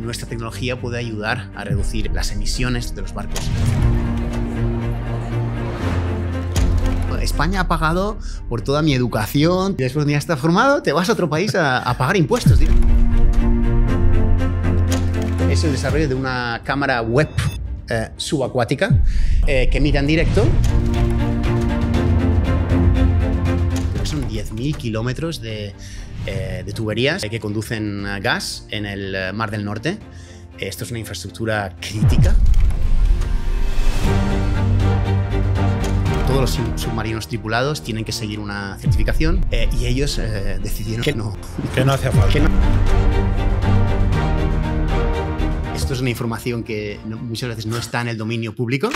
nuestra tecnología puede ayudar a reducir las emisiones de los barcos. España ha pagado por toda mi educación. Después de ya estás formado, te vas a otro país a, a pagar impuestos. tío. Es el desarrollo de una cámara web eh, subacuática eh, que mira en directo. Creo que son 10.000 kilómetros de, eh, de tuberías que conducen gas en el eh, Mar del Norte. Esto es una infraestructura crítica. Todos los sub- submarinos tripulados tienen que seguir una certificación eh, y ellos eh, decidieron que no, Que no hacía falta. no. Esto es una información que no- muchas veces no está en el dominio público.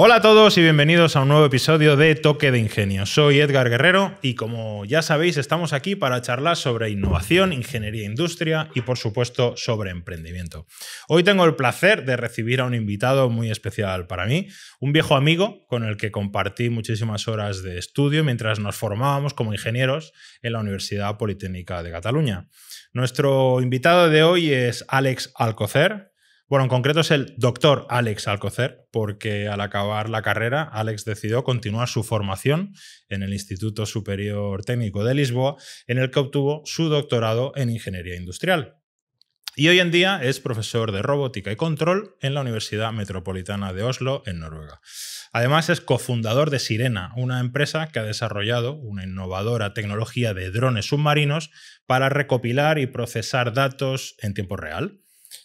Hola a todos y bienvenidos a un nuevo episodio de Toque de Ingenio. Soy Edgar Guerrero y como ya sabéis estamos aquí para charlar sobre innovación, ingeniería industria y por supuesto sobre emprendimiento. Hoy tengo el placer de recibir a un invitado muy especial para mí, un viejo amigo con el que compartí muchísimas horas de estudio mientras nos formábamos como ingenieros en la Universidad Politécnica de Cataluña. Nuestro invitado de hoy es Alex Alcocer. Bueno, en concreto es el doctor Alex Alcocer, porque al acabar la carrera, Alex decidió continuar su formación en el Instituto Superior Técnico de Lisboa, en el que obtuvo su doctorado en Ingeniería Industrial. Y hoy en día es profesor de robótica y control en la Universidad Metropolitana de Oslo, en Noruega. Además es cofundador de Sirena, una empresa que ha desarrollado una innovadora tecnología de drones submarinos para recopilar y procesar datos en tiempo real.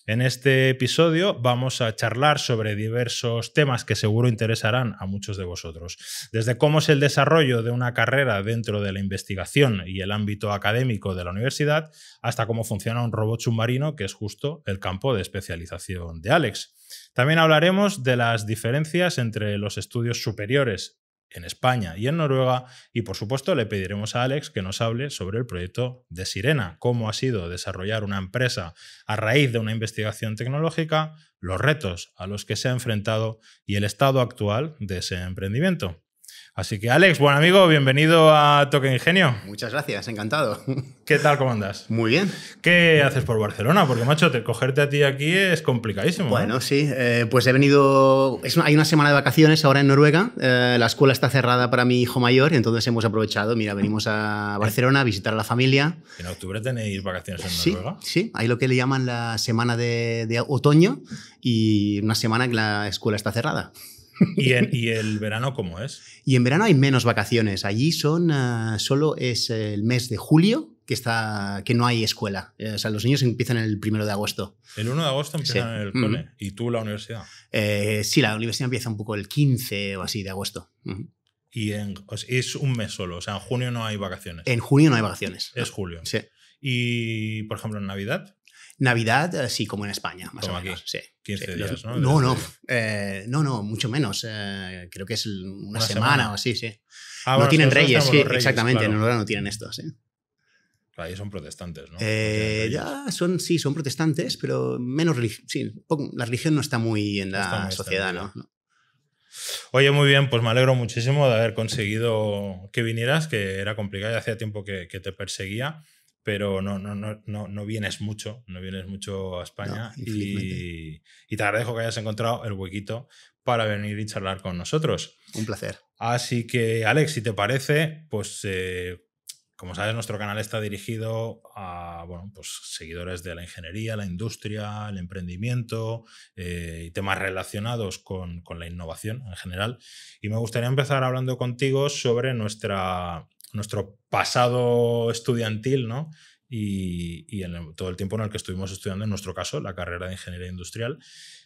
En este episodio vamos a charlar sobre diversos temas que seguro interesarán a muchos de vosotros. Desde cómo es el desarrollo de una carrera dentro de la investigación y el ámbito académico de la universidad, hasta cómo funciona un robot submarino, que es justo el campo de especialización de Alex. También hablaremos de las diferencias entre los estudios superiores en España y en Noruega y por supuesto le pediremos a Alex que nos hable sobre el proyecto de Sirena, cómo ha sido desarrollar una empresa a raíz de una investigación tecnológica, los retos a los que se ha enfrentado y el estado actual de ese emprendimiento. Así que Alex, buen amigo, bienvenido a Toque Ingenio. Muchas gracias, encantado. ¿Qué tal, cómo andas? Muy bien. ¿Qué haces por Barcelona? Porque, macho, te, cogerte a ti aquí es complicadísimo. ¿no? Bueno, sí, eh, pues he venido. es una- hay una semana de vacaciones ahora en Noruega. eh, la escuela está cerrada para mi hijo mayor, entonces hemos aprovechado. Mira, venimos a Barcelona a visitar a la familia. ¿En octubre tenéis vacaciones en Sí, Noruega? sí, hay lo que le llaman la semana de, de otoño y una semana que la escuela está cerrada. ¿Y, en- ¿Y el verano cómo es? Y en verano hay menos vacaciones. Allí son ah, solo es el mes de julio que está que no hay escuela. Eh, o sea, los niños empiezan el primero de agosto. El 1 de agosto empiezan Sí. el cole. ¿Y tú la universidad? Eh, sí, la universidad empieza un poco el 15 o así de agosto. Y en, o sea, es un mes solo. O sea, en junio no hay vacaciones. En junio no hay vacaciones. Es julio. Sí. Y, por ejemplo, en Navidad, Navidad, eh, sí, como en España, más Como o aquí. menos. Sí. 15 Sí, días, los- ¿no? No, no, eh, no, no, mucho menos. eh, creo que es una, Una semana, semana. o así, sí. Ah, no bueno, tienen reyes, sí, exactamente. claro. En Noruega no tienen esto, sí. Ahí son protestantes, ¿no? Eh, ya son, sí, son protestantes, pero menos religión. Sí, poco- la religión no está muy en la sociedad, ¿no? Oye, muy bien, pues me alegro muchísimo de haber conseguido que vinieras, que era complicado y hacía tiempo que, que te perseguía, pero no, no, no, no, no vienes mucho, no vienes mucho a España No, y, y te agradezco que hayas encontrado el huequito para venir y charlar con nosotros. Un placer. Así que, Alex, si te parece, pues eh, como sabes, nuestro canal está dirigido a bueno, pues, seguidores de la ingeniería, la industria, el emprendimiento eh, y temas relacionados con, con la innovación en general. Y me gustaría empezar hablando contigo sobre nuestra, nuestro pasado estudiantil, ¿no? Y, y en el- todo el tiempo en el que estuvimos estudiando, en nuestro caso, la carrera de ingeniería industrial.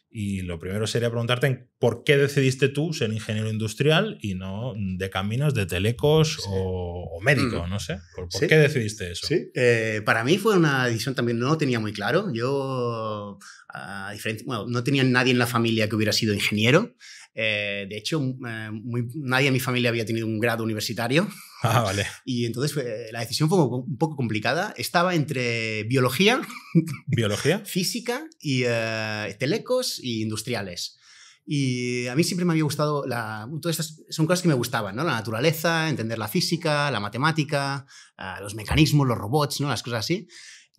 Y lo primero sería preguntarte por qué decidiste tú ser ingeniero industrial y no de caminos de telecos o, o médico, Mm. no sé. ¿Por, por Sí. qué decidiste eso? Sí, eh, para mí fue una decisión también, no lo tenía muy claro. Yo, a diferencia, bueno, no tenía nadie en la familia que hubiera sido ingeniero. Eh, de hecho, eh, muy- nadie en mi familia había tenido un grado universitario. Ah, vale. Y entonces fue- la decisión fue un poco complicada. Estaba entre biología, ¿Biología? física y eh, telecos y industriales. Y a mí siempre me había gustado, la, todas estas son cosas que me gustaban, ¿no? La naturaleza, entender la física, la matemática, los mecanismos, los robots, ¿no? Las cosas así.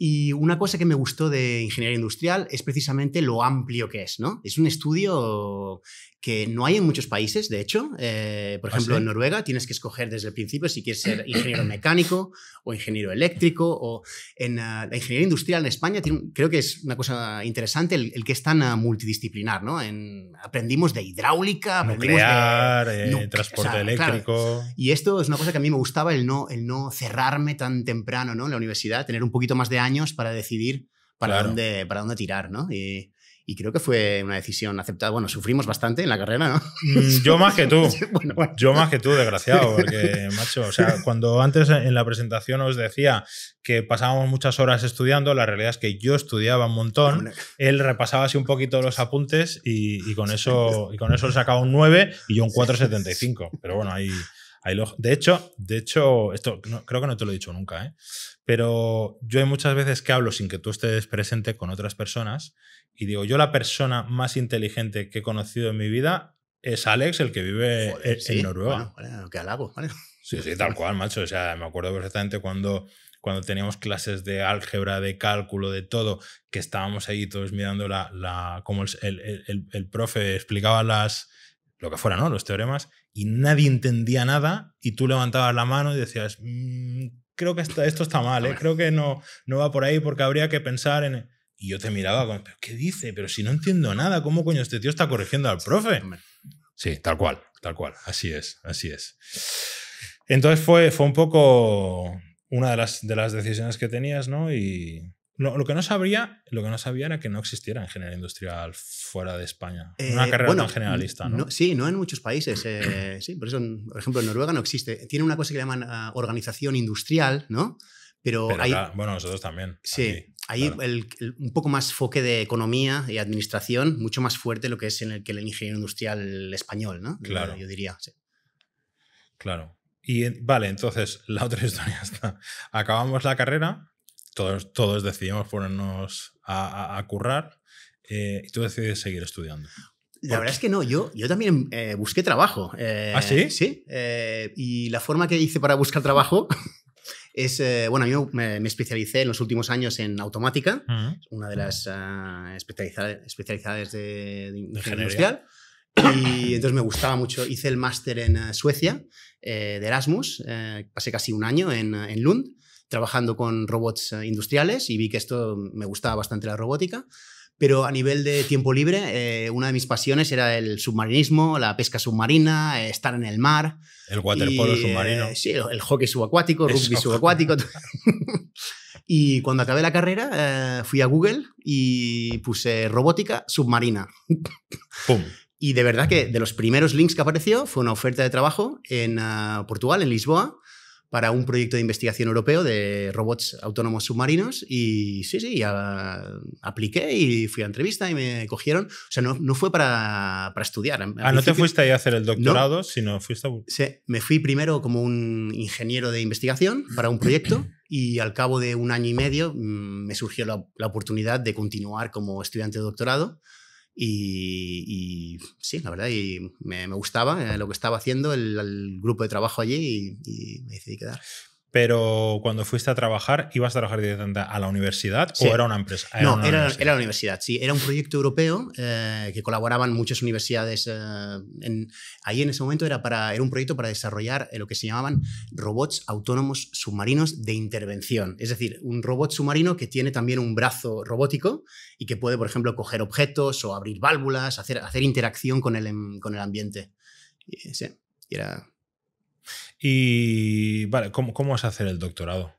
Y una cosa que me gustó de ingeniería industrial es precisamente lo amplio que es, ¿no? Es un estudio que no hay en muchos países, de hecho. Eh, por ¿Ah, ejemplo, sí? en Noruega tienes que escoger desde el principio si quieres ser ingeniero mecánico o ingeniero eléctrico. O en ah, la ingeniería industrial en España tiene creo que es una cosa interesante el, el que es tan ah, multidisciplinar, ¿no? En- aprendimos de hidráulica, aprendimos Nuclear, de... eh, nuc- transporte o sea, claro, eléctrico. y esto es una cosa que a mí me gustaba, el no, el no cerrarme tan temprano ¿no? en la universidad, tener un poquito más de años para decidir para, Claro. dónde, para dónde tirar. ¿no? Y, y creo que fue una decisión aceptada. Bueno, sufrimos bastante en la carrera, ¿no? Mm, Yo más que tú. bueno, bueno. Yo más que tú, desgraciado, porque, macho, o sea, cuando antes en la presentación os decía que pasábamos muchas horas estudiando, la realidad es que yo estudiaba un montón, él repasaba así un poquito los apuntes y, y con eso y con eso sacaba un 9 y yo un 4,75. Pero bueno, ahí, ahí lo... De hecho, de hecho esto no- creo que no te lo he dicho nunca, ¿eh? Pero yo hay muchas veces que hablo sin que tú estés presente con otras personas y digo, yo la persona más inteligente que he conocido en mi vida es Alex, el que vive joder, en, sí, Noruega. Bueno, bueno, qué halago. vale. Sí, sí, tal cual, macho. O sea, me acuerdo perfectamente cuando, cuando teníamos clases de álgebra, de cálculo, de todo, que estábamos ahí todos mirando la, la como el, el- el- el profe explicaba las lo que fuera, ¿no? Los teoremas, y nadie entendía nada, y tú levantabas la mano y decías, "Mm, creo que esto, esto está mal, ¿eh? Creo que no, no va por ahí porque habría que pensar en... Y yo te miraba como, ¿pero qué dice? Pero si no entiendo nada, ¿cómo coño este tío está corrigiendo al profe? Sí, tal cual, tal cual. Así es, así es. Entonces fue, fue un poco una de las, de las decisiones que tenías, ¿no? Y lo, lo que no sabría, lo que no sabía era que no existiera ingeniería industrial fuera de España. una Eh, carrera bueno, tan generalista, ¿no? sí, no en muchos países. eh, sí, por eso, por ejemplo, en Noruega no existe. Tiene una cosa que llaman ah, organización industrial, ¿no? Pero, Pero hay, claro, bueno, nosotros también. Sí, aquí, claro. el- el- un poco más foque de economía y administración, mucho más fuerte lo que es en el que el ingeniero industrial español, ¿no? Claro. Yo, diría. sí. Claro. Y vale, entonces la otra historia está. Acabamos la carrera, todos, todos decidimos ponernos a, a- a currar eh, y tú decides seguir estudiando. La ¿Por verdad es que no, yo, yo también eh, busqué trabajo. eh, ¿Ah, sí? Sí. eh, y la forma que hice para buscar trabajo es, eh, bueno, yo me, me especialicé en los últimos años en automática, Ujú. una de las ah, especializa- especialidades de, de ingeniería industrial. Y entonces me gustaba mucho. Hice el máster en eh, Suecia eh, de Erasmus. eh, pasé casi un año en, en Lund trabajando con robots eh, industriales y vi que esto me gustaba bastante la robótica. Pero a nivel de tiempo libre, eh, una de mis pasiones era el submarinismo, la pesca submarina, eh, estar en el mar. El waterpolo Y, eh, submarino. sí, el, hockey subacuático, Eso. rugby subacuático. y cuando acabé la carrera, eh, fui a Google y puse robótica submarina. ¡Pum! Y de verdad que de los primeros links que apareció fue una oferta de trabajo en ah, Portugal, en Lisboa, para un proyecto de investigación europeo de robots autónomos submarinos. Y sí, sí, ya apliqué y fui a entrevista y me cogieron. O sea, no, no fue para, para estudiar. Al Ah, no te fuiste ahí a hacer el doctorado, sino fuiste a... Sí, me fui primero como un ingeniero de investigación para un proyecto y al cabo de un año y medio mm, me surgió la, la oportunidad de continuar como estudiante de doctorado y, y sí, la verdad, y me, me gustaba eh, lo que estaba haciendo, el, el grupo de trabajo allí y, y me decidí quedar. Pero cuando fuiste a trabajar, ¿ibas a trabajar directamente a la universidad Sí. o era una empresa? no, una era, era la universidad, sí. Era un proyecto europeo eh, que colaboraban muchas universidades. eh, en- ahí en ese momento era, para, era un proyecto para desarrollar eh, lo que se llamaban robots autónomos submarinos de intervención. Es decir, un robot submarino que tiene también un brazo robótico y que puede, por ejemplo, coger objetos o abrir válvulas, hacer, hacer interacción con el, con el ambiente. Y, sí, y era, Y, vale, ¿cómo, ¿cómo vas a hacer el doctorado?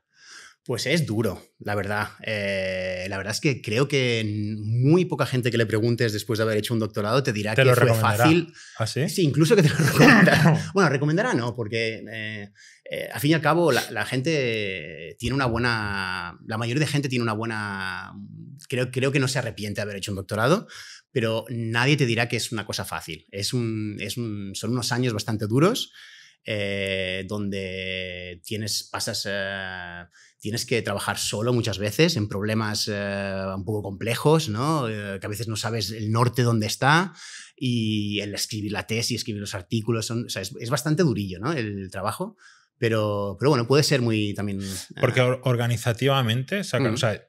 Pues es duro, la verdad. Eh, la verdad es que creo que muy poca gente que le preguntes después de haber hecho un doctorado te dirá Te que lo fue fácil. ¿Ah, sí? Sí, incluso que te lo recomendará. bueno, recomendará no, porque eh, eh, al fin y al cabo la, la gente tiene una buena. La mayoría de gente tiene una buena. Creo, creo que no se arrepiente de haber hecho un doctorado, pero nadie te dirá que es una cosa fácil. Es un, es un, son unos años bastante duros. Eh, donde tienes, pasas, eh, tienes que trabajar solo muchas veces en problemas eh, un poco complejos, ¿no? Que a veces no sabes el norte dónde está y el escribir la tesis, escribir los artículos, son, o sea, es, es, bastante durillo ¿no? el trabajo, pero, pero bueno, puede ser muy también... Porque organizativamente, o sea, mm. o sea,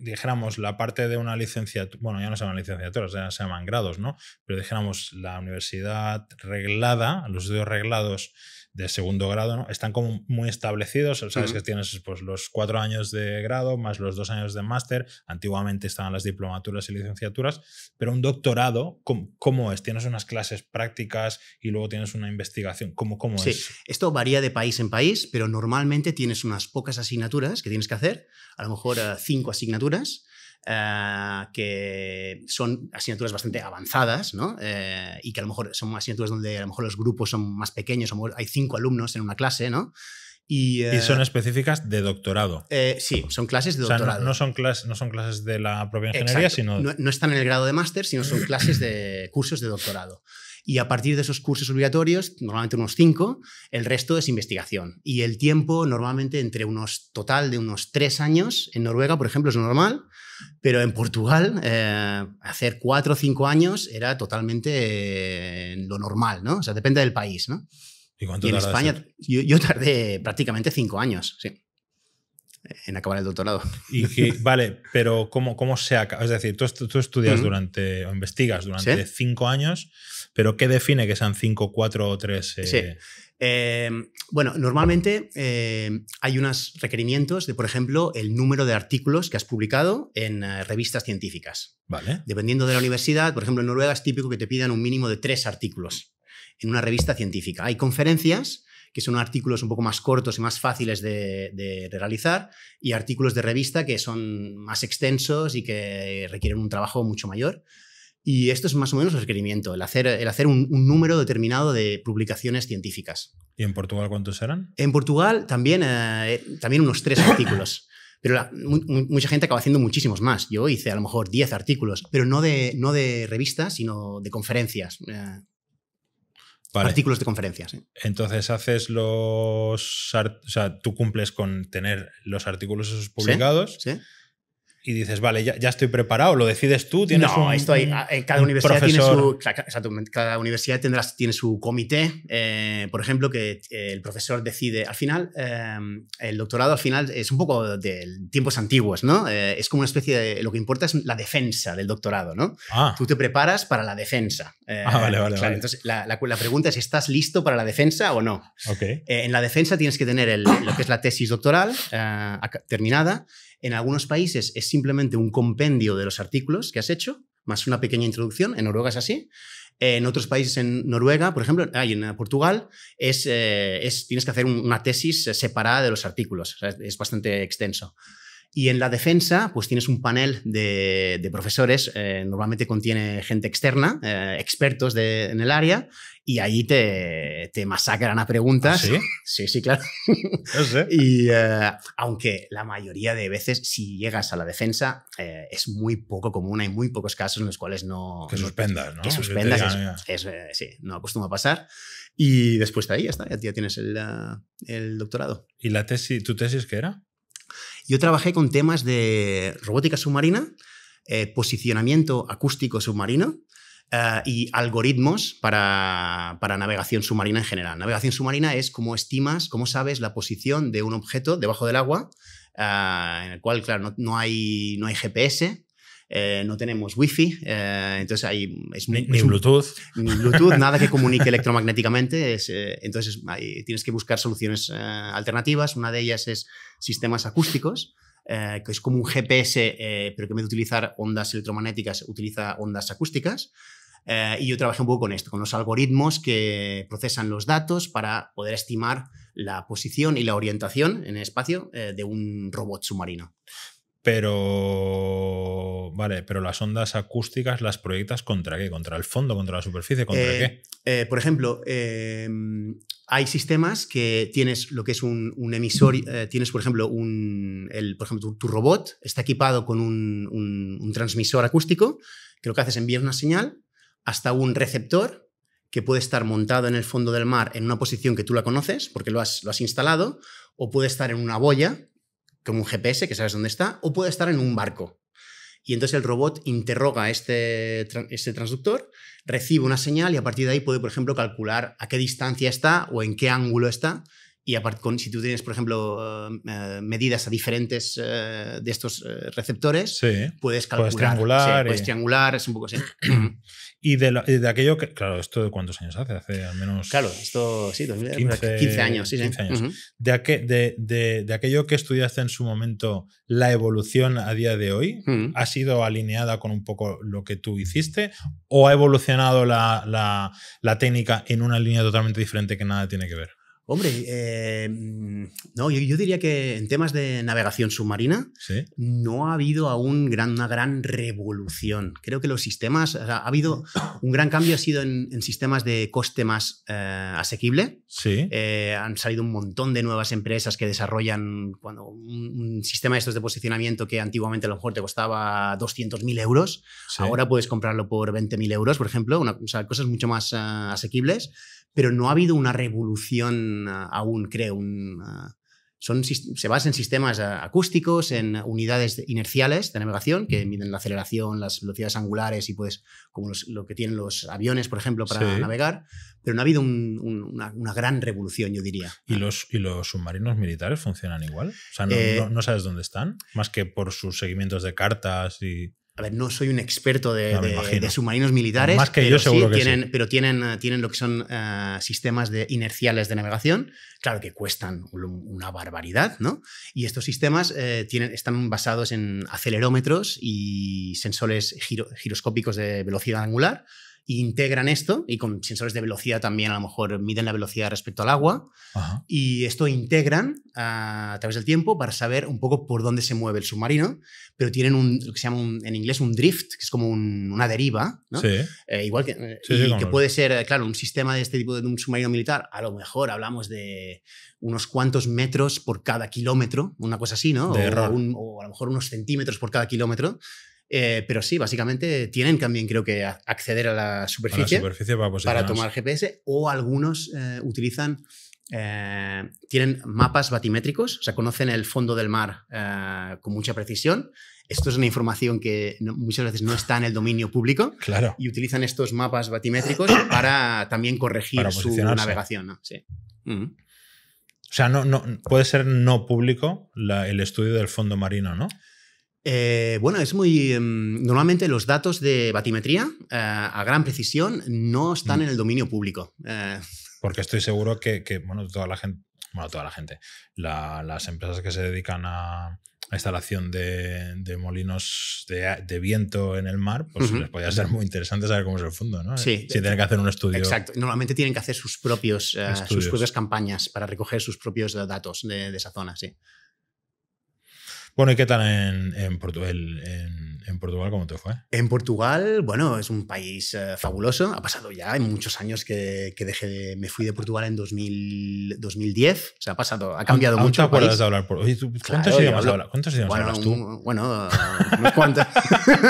dijéramos la parte de una licenciatura, bueno, ya no se llaman licenciaturas, ya se llaman grados, ¿no? Pero dijéramos la universidad reglada, los estudios reglados de segundo grado, ¿no? Están como muy establecidos, sabes que tienes pues, los cuatro años de grado más los dos años de máster, antiguamente estaban las diplomaturas y licenciaturas, pero un doctorado, ¿cómo, es? ¿Tienes unas clases prácticas y luego tienes una investigación? ¿Cómo, cómo sí. es? Esto varía de país en país, pero normalmente tienes unas pocas asignaturas que tienes que hacer, a lo mejor eh, cinco asignaturas, eh, que son asignaturas bastante avanzadas, ¿no? Eh, y que a lo mejor son asignaturas donde a lo mejor los grupos son más pequeños, hay cinco alumnos en una clase, ¿no? Y, son específicas de doctorado. sí, son clases de doctorado. no, son clases, no son clases de la propia ingeniería, sino. No, no, están en el grado de máster, sino son clases de cursos de doctorado. Y a partir de esos cursos obligatorios, normalmente unos cinco, el resto es investigación. Y el tiempo, normalmente entre unos total de unos tres años, en Noruega, por ejemplo, es normal, pero en Portugal, eh, hacer cuatro o cinco años era totalmente eh, lo normal, ¿no? O sea, depende del país, ¿no? ¿Y cuánto en España, yo, tardé prácticamente cinco años, sí en acabar el doctorado. Y vale, pero ¿cómo, cómo se acaba? Es decir, tú, tú estudias durante, o investigas durante cinco años, pero ¿qué define que sean cinco, cuatro o tres? Sí. Eh, bueno, normalmente em, hay unos requerimientos de, por ejemplo, el número de artículos que has publicado en eh, revistas científicas. Vale. Dependiendo de la universidad, por ejemplo, en Noruega es típico que te pidan un mínimo de tres artículos en una revista científica. Hay conferencias que son artículos un poco más cortos y más fáciles de, realizar, y artículos de revista que son más extensos y que requieren un trabajo mucho mayor. Y esto es más o menos el requerimiento, el hacer, el hacer un, número determinado de publicaciones científicas. ¿Y en Portugal cuántos eran? En Portugal también, eh, también unos tres artículos. Pero mucha gente acaba haciendo muchísimos más. Yo hice a lo mejor 10 artículos, pero no de, no de revistas, sino de conferencias. Eh, artículos de conferencias. Entonces haces los... O sea, tú cumples con tener los artículos esos publicados. ¿Sí? Y dices, vale, ya, ya, estoy preparado, lo decides tú, tienes no, esto hay, cada universidad tiene su, cada universidad tendrá, tiene su comité, eh, por ejemplo, que eh, el profesor decide, al final, eh, el doctorado al final es un poco de tiempos antiguos, ¿no? es como una especie de, lo que importa es la defensa del doctorado, ¿no? Ah. Tú te preparas para la defensa. ah, vale, vale, vale. Entonces, la, la, pregunta es, ¿estás listo para la defensa o no? Okay. en la defensa tienes que tener el, lo que es la tesis doctoral terminada en algunos países es simplemente un compendio de los artículos que has hecho, más una pequeña introducción. En Noruega es así. En otros países, en Noruega, por ejemplo, y en Portugal, eh, es, tienes que hacer una tesis separada de los artículos. es bastante extenso. Y en la defensa, pues tienes un panel de, profesores, eh, normalmente contiene gente externa, eh, expertos en el área, y ahí te, te masacran a preguntas. ¿Ah, sí? sí, sí, claro. No sé. y eh, aunque la mayoría de veces, si llegas a la defensa, es muy poco común, hay muy pocos casos en los cuales no... Que suspendas, ¿no? Que suspendas, es, sí, no acostumbra pasar. Y después de ahí ya está, ya, tienes el, el doctorado. ¿Y la tesis, tu tesis qué era? Yo trabajé con temas de robótica submarina, eh, posicionamiento acústico submarino eh, y algoritmos para, navegación submarina en general. Navegación submarina es cómo estimas, cómo sabes la posición de un objeto debajo del agua, eh, en el cual, claro, no, hay, no hay GPS, no tenemos wifi, entonces hay... ni, Bluetooth. Ni Bluetooth, nada que comunique electromagnéticamente. entonces tienes que buscar soluciones alternativas. Una de ellas es sistemas acústicos, eh, que es como un GPS, eh, pero que en vez de utilizar ondas electromagnéticas, utiliza ondas acústicas. Eh, y yo trabajé un poco con esto, con los algoritmos que procesan los datos para poder estimar la posición y la orientación en el espacio de un robot submarino. Pero. Vale, pero las ondas acústicas las proyectas contra qué? ¿Contra el fondo? ¿Contra la superficie? ¿Contra qué? por ejemplo, em, hay sistemas que tienes lo que es un, emisor, eh, tienes por ejemplo, un, el, por ejemplo tu, robot está equipado con un, transmisor acústico que lo que hace es enviar una señal hasta un receptor que puede estar montado en el fondo del mar en una posición que tú la conoces porque lo has, lo has instalado o puede estar en una boya como un GPS, que sabes dónde está, o puede estar en un barco. Y entonces el robot interroga este, este transductor, recibe una señal y a partir de ahí puede, por ejemplo, calcular a qué distancia está o en qué ángulo está. Y aparte, si tú tienes, por ejemplo, eh, medidas a diferentes eh, de estos eh, receptores, puedes calcular. Puedes triangular. puedes triangular, es un poco así. Y de, aquello que, claro, ¿esto de cuántos años hace? Hace al menos. Claro, esto sí, 15, años. Sí, 15 años. de, de, aquello que estudiaste en su momento, la evolución a día de hoy, ¿ha sido alineada con un poco lo que tú hiciste? ¿O ha evolucionado la, la, la técnica en una línea totalmente diferente que nada tiene que ver? Hombre, eh, no, yo, diría que en temas de navegación submarina no ha habido aún gran, una gran revolución. Creo que los sistemas, ha habido un gran cambio, ha sido en, sistemas de coste más eh, asequible. Sí. Eh, han salido un montón de nuevas empresas que desarrollan cuando un, sistema de estos de posicionamiento que antiguamente a lo mejor te costaba 200.000 euros, ahora puedes comprarlo por 20.000 euros, por ejemplo, o sea, cosas mucho más asequibles pero no ha habido una revolución ah, aún, creo. Ah, son, se basa en sistemas ah, acústicos, en unidades inerciales de navegación que miden la aceleración, las velocidades angulares y pues como lo que tienen los aviones, por ejemplo, para navegar, pero no ha habido una, gran revolución, yo diría. ¿Y los, ¿Y los submarinos militares funcionan igual? O sea, eh, no sabes dónde están? Más que por sus seguimientos de cartas y a ver, no soy un experto de, submarinos militares. Más que yo, seguro que tienen, Pero tienen, tienen lo que son eh, sistemas de inerciales de navegación, claro que cuestan una barbaridad, ¿no? Y estos sistemas eh, tienen, están basados en acelerómetros y sensores giroscópicos de velocidad angular integran esto y con sensores de velocidad también a lo mejor miden la velocidad respecto al agua y esto integran a, través del tiempo para saber un poco por dónde se mueve el submarino, pero tienen un, lo que se llama en inglés un drift, que es como una deriva, ¿no? Eh, igual que, eh, que puede ser, claro, un sistema de este tipo de un submarino militar, a lo mejor hablamos de unos cuantos metros por cada kilómetro, una cosa así, ¿no? o, o, a lo mejor unos centímetros por cada kilómetro. Eh, pero sí, básicamente tienen también, creo que, acceder a la superficie, para, tomar GPS o algunos eh, utilizan, eh, tienen mapas batimétricos, o sea, conocen el fondo del mar con mucha precisión. Esto es una información que muchas veces no está en el dominio público claro. y utilizan estos mapas batimétricos para también corregir su navegación. Sí. O sea, no, no, puede ser no público el estudio del fondo marino, ¿no? Eh, bueno, es muy. Em, normalmente los datos de batimetría eh, a gran precisión no están mm. en el dominio público. Eh. Porque estoy seguro que, bueno, toda la gente. Bueno, toda la gente. las empresas que se dedican a, instalación de, molinos de, viento en el mar, pues les podría ser muy interesante saber cómo es el fondo, ¿no? Sí. Si tienen que hacer un estudio. Exacto. Normalmente tienen que hacer sus propios sus propias campañas para recoger sus propios datos de, de esa zona, sí. Bueno, ¿y qué tal en, Portugal? En, Portugal cómo te fue? En Portugal, bueno, es un país eh, fabuloso. Ha pasado ya hay muchos años que, dejé me fui de Portugal en 2010. O sea, ha pasado, ha cambiado mucho. ¿Te acuerdas de hablar? Por, ¿Cuántos idiomas, hablas, ¿cuántos idiomas bueno, hablas tú? bueno, unos cuantos.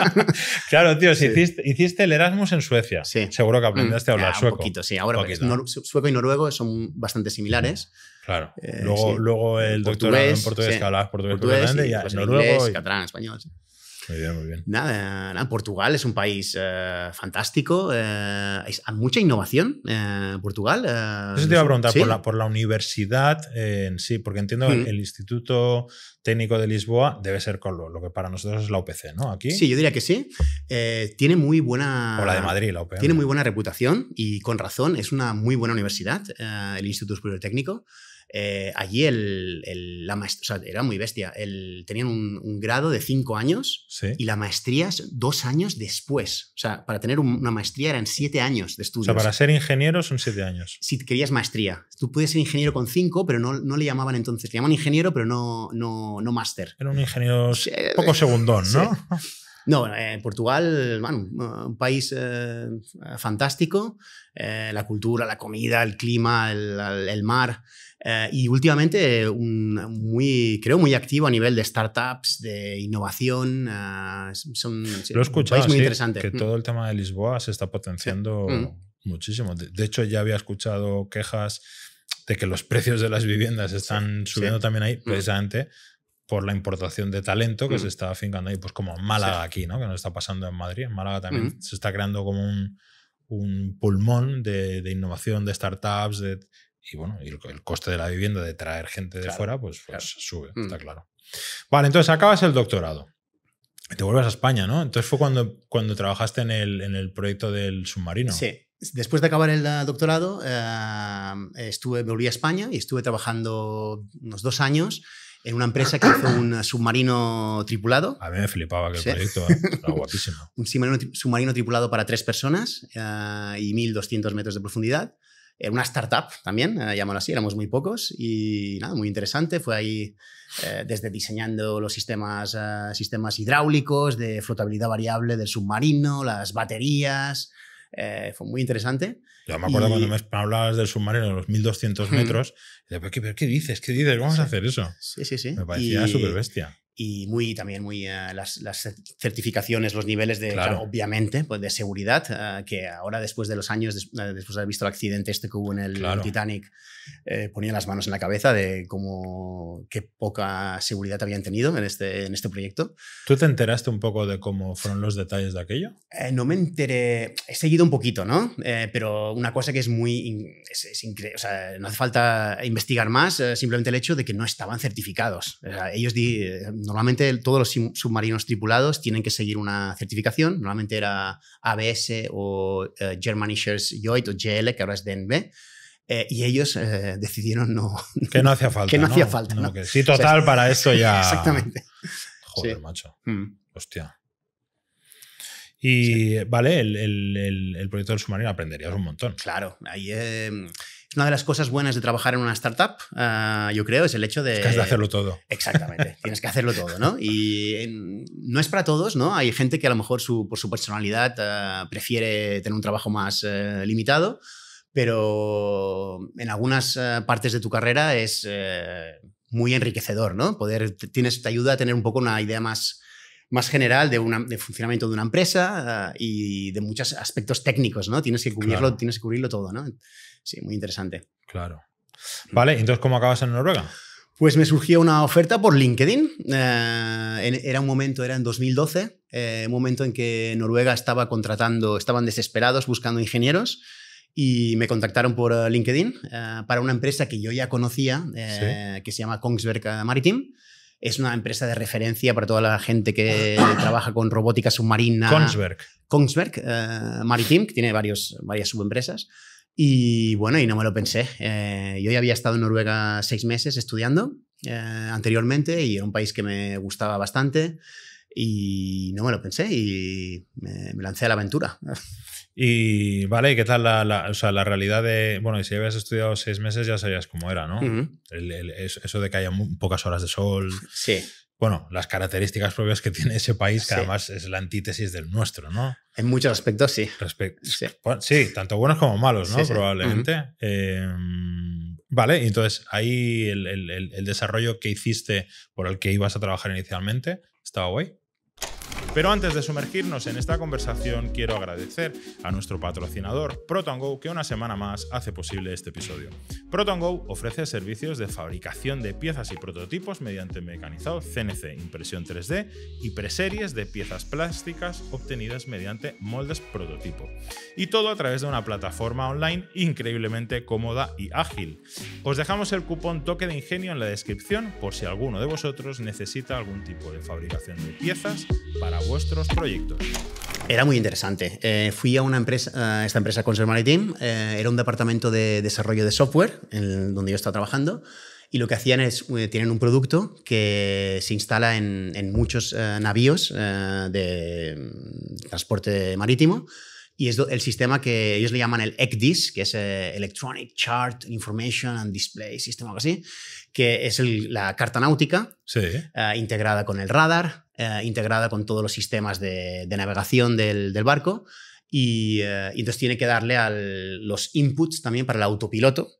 claro, tío, si hiciste, el Erasmus en Suecia. Sí. Seguro que aprendiste a hablar sueco. Un poquito, sí. Ahora, sueco y noruego son bastante similares. Claro. Eh, luego, luego el doctorado en portugués, que hablabas portugués, portugués y, ya, pues noruego. Inglés, catalán, español. Muy bien, muy bien. Nada, nada Portugal es un país eh, fantástico. Eh, hay mucha innovación en Portugal. Eso te iba a preguntar por, la, por la universidad en sí, porque entiendo que el, Instituto Técnico de Lisboa debe ser con lo, que para nosotros es la UPC, ¿no? Aquí. Sí, yo diría que sí. tiene muy buena. O la de Madrid, la UPC. Tiene muy buena reputación y con razón. Es una muy buena universidad, el Instituto Superior Técnico. Eh, allí el, la maestría, era muy bestia. El, tenían un, grado de cinco años y la maestría es dos años después. O sea, para tener una maestría eran siete años de estudio. O sea, para ser ingeniero son siete años. Si querías maestría. Tú puedes ser ingeniero con cinco, pero no, no le llamaban entonces. Le llamaban ingeniero, pero no, no, no máster. Era un ingeniero poco segundón, ¿no? No, eh, Portugal, bueno, un país eh, fantástico. la cultura, la comida, el clima, el mar. Eh, y últimamente un, muy, creo, muy activo a nivel de startups, de innovación. Uh, son, Lo he escuchado, muy interesante. que mm. todo el tema de Lisboa se está potenciando mm. muchísimo. De, hecho, ya había escuchado quejas de que los precios de las viviendas están subiendo también ahí, mm. precisamente por la importación de talento que Mm. se está afincando ahí, pues como en Málaga aquí, ¿no? Que nos está pasando en Madrid. En Málaga también Mm. se está creando como un, un pulmón de, de innovación, de startups, de, y bueno, y el, el coste de la vivienda, de traer gente de Claro, fuera, pues, pues claro. sube, Mm. está claro. Vale, entonces acabas el doctorado. y Te vuelves a España, ¿no? Entonces fue cuando, cuando trabajaste en el, en el proyecto del submarino. Sí. Después de acabar el eh, doctorado, eh, estuve, volví a España y estuve trabajando unos dos años en una empresa que hizo un submarino tripulado. A mí me flipaba aquel Sí. proyecto, ¿eh? era guapísimo. un submarino, submarino tripulado para tres personas eh, y 1.200 metros de profundidad. Era una startup también, eh, así, éramos muy pocos y nada, muy interesante. Fue ahí eh, desde diseñando los sistemas, eh, sistemas hidráulicos, de flotabilidad variable del submarino, las baterías. eh, fue muy interesante. Yo me acuerdo Y- cuando me hablabas del submarino de los 1200 Hmm. metros, y decía, ¿pero qué, qué dices? ¿Qué dices? Vamos a Sí. hacer eso. Sí, sí, sí. Me parecía Y- súper bestia. Y muy también muy eh, las, las certificaciones, los niveles de, Claro. claro, obviamente, pues de seguridad, eh, que ahora después de los años, des- después de haber visto el accidente este que hubo en el Claro. Titanic, eh, ponía las manos en la cabeza de cómo qué poca seguridad habían tenido en este, en este proyecto. ¿Tú te enteraste un poco de cómo fueron los detalles de aquello? Eh, no me enteré, he seguido un poquito, ¿no? Eh, pero una cosa que es muy, es, es incre- o sea, no hace falta investigar más, eh, simplemente el hecho de que no estaban certificados. O sea, ellos, di- normalmente todos los submarinos tripulados tienen que seguir una certificación, normalmente era ABS o eh, Germany Shares Joint o GL, que ahora es DNB, eh, y ellos eh, decidieron no... Que no hacía falta. Que no hacía falta, ¿no? que sí, total, para esto ya. Exactamente. Joder, Sí. macho. Mm. Hostia. Y vale, el, el- el- el proyecto del submarino aprenderías un montón. Claro, ahí eh, es una de las cosas buenas de trabajar en una startup, ah, yo creo, es el hecho de... Es que has de hacerlo todo. Exactamente, tienes que hacerlo todo, ¿no? Y en- no es para todos, ¿no? Hay gente que a lo mejor su- por su personalidad ah, prefiere tener un trabajo más eh, limitado, pero en algunas eh, partes de tu carrera es eh, muy enriquecedor, ¿no? Poder, tienes, te ayuda a tener un poco una idea más, más general de, una, de funcionamiento de una empresa ah, y de muchos aspectos técnicos, ¿no? Tienes que cubrirlo, Claro. tienes que cubrirlo todo, ¿no? Sí, muy interesante. Claro. Vale, entonces, ¿cómo acabas en Noruega? Pues me surgió una oferta por LinkedIn. Eh, era un momento, era en 2012, eh, un momento en que Noruega estaba contratando, estaban desesperados buscando ingenieros y me contactaron por eh, LinkedIn eh, para una empresa que yo ya conocía, eh, que se llama Kongsberg Maritime. Es una empresa de referencia para toda la gente que trabaja con robótica submarina. Kongsberg. Kongsberg eh, Maritime, que tiene varios, varias subempresas. Y bueno, y no me lo pensé. Eh, yo ya había estado en Noruega seis meses estudiando eh, anteriormente y era un país que me gustaba bastante y no me lo pensé y me, me lancé a la aventura. Y vale, ¿y ¿qué tal la, la- o sea, la realidad de. Bueno, y si habías estudiado seis meses ya sabías cómo era, ¿no? Ujú. El- el- es- eso de que haya mu- pocas horas de sol. Sí, Bueno, las características propias que tiene ese país, que Sí. además es la antítesis del nuestro, ¿no? en muchos aspectos sí. Respect- Sí. Tanto buenos como malos, ¿no? Sí, sí. Probablemente. Eh, vale, entonces ahí el- el desarrollo que hiciste por el que ibas a trabajar inicialmente estaba guay. Pero antes de sumergirnos en esta conversación, quiero agradecer a nuestro patrocinador ProtonGo que una semana más hace posible este episodio. ProtonGo ofrece servicios de fabricación de piezas y prototipos mediante mecanizado CNC, impresión 3D y preseries de piezas plásticas obtenidas mediante moldes prototipo. Y todo a través de una plataforma online increíblemente cómoda y ágil. Os dejamos el cupón toque de ingenio en la descripción por si alguno de vosotros necesita algún tipo de fabricación de piezas para vuestros proyectos. Era muy interesante. Eh, fui a una empresa, a esta empresa Concert Maritime, eh, era un departamento de desarrollo de software en el- donde yo estaba trabajando y lo que hacían es, eh, tienen un producto que se instala en, en muchos eh, navíos eh, de transporte marítimo y es el sistema que ellos le llaman el ECDIS, que es eh, Electronic Chart Information and Display System, algo así, que es el- la carta náutica Sí, integrada con el radar, eh, integrada con todos los sistemas de, navegación del, barco y, eh, y entonces tiene que darle los inputs también para el autopiloto.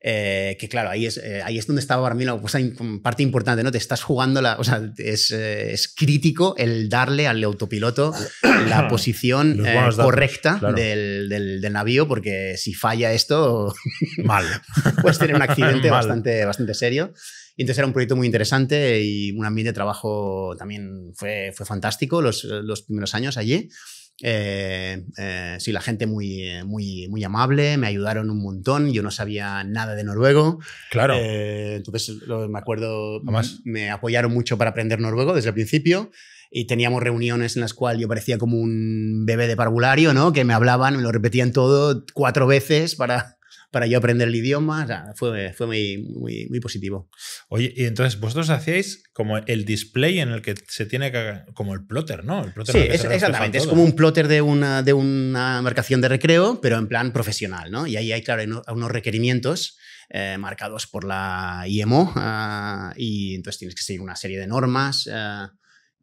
Eh, que claro, ahí es, eh, ahí es donde estaba para mí la cosa, parte importante, ¿no? Te estás jugando, la, o sea, es, eh, es crítico el darle al autopiloto la posición correcta del, del, del, navío, porque si falla esto, mal. puedes tener un accidente bastante, bastante serio. Y entonces era un proyecto muy interesante y un ambiente de trabajo también fue, fue fantástico los, los primeros años allí. Eh, eh, sí, la gente muy, muy, muy amable, me ayudaron un montón, yo no sabía nada de noruego. Claro. Eh, entonces me acuerdo, Además, me apoyaron mucho para aprender noruego desde el principio y teníamos reuniones en las cuales yo parecía como un bebé de parvulario, ¿no? Que me hablaban, me lo repetían todo cuatro veces para, para yo aprender el idioma. fue, fue muy, muy, muy, positivo. Oye, y entonces vosotros hacíais como el display en el que se tiene que. como el plotter, ¿no? El plotter sí, es, exactamente. Es como un plotter de una, de una marcación de recreo, pero en plan profesional, ¿no? Y ahí hay, claro, unos requerimientos. Eh, marcados por la IMO ah, y entonces tienes que seguir una serie de normas. Ah,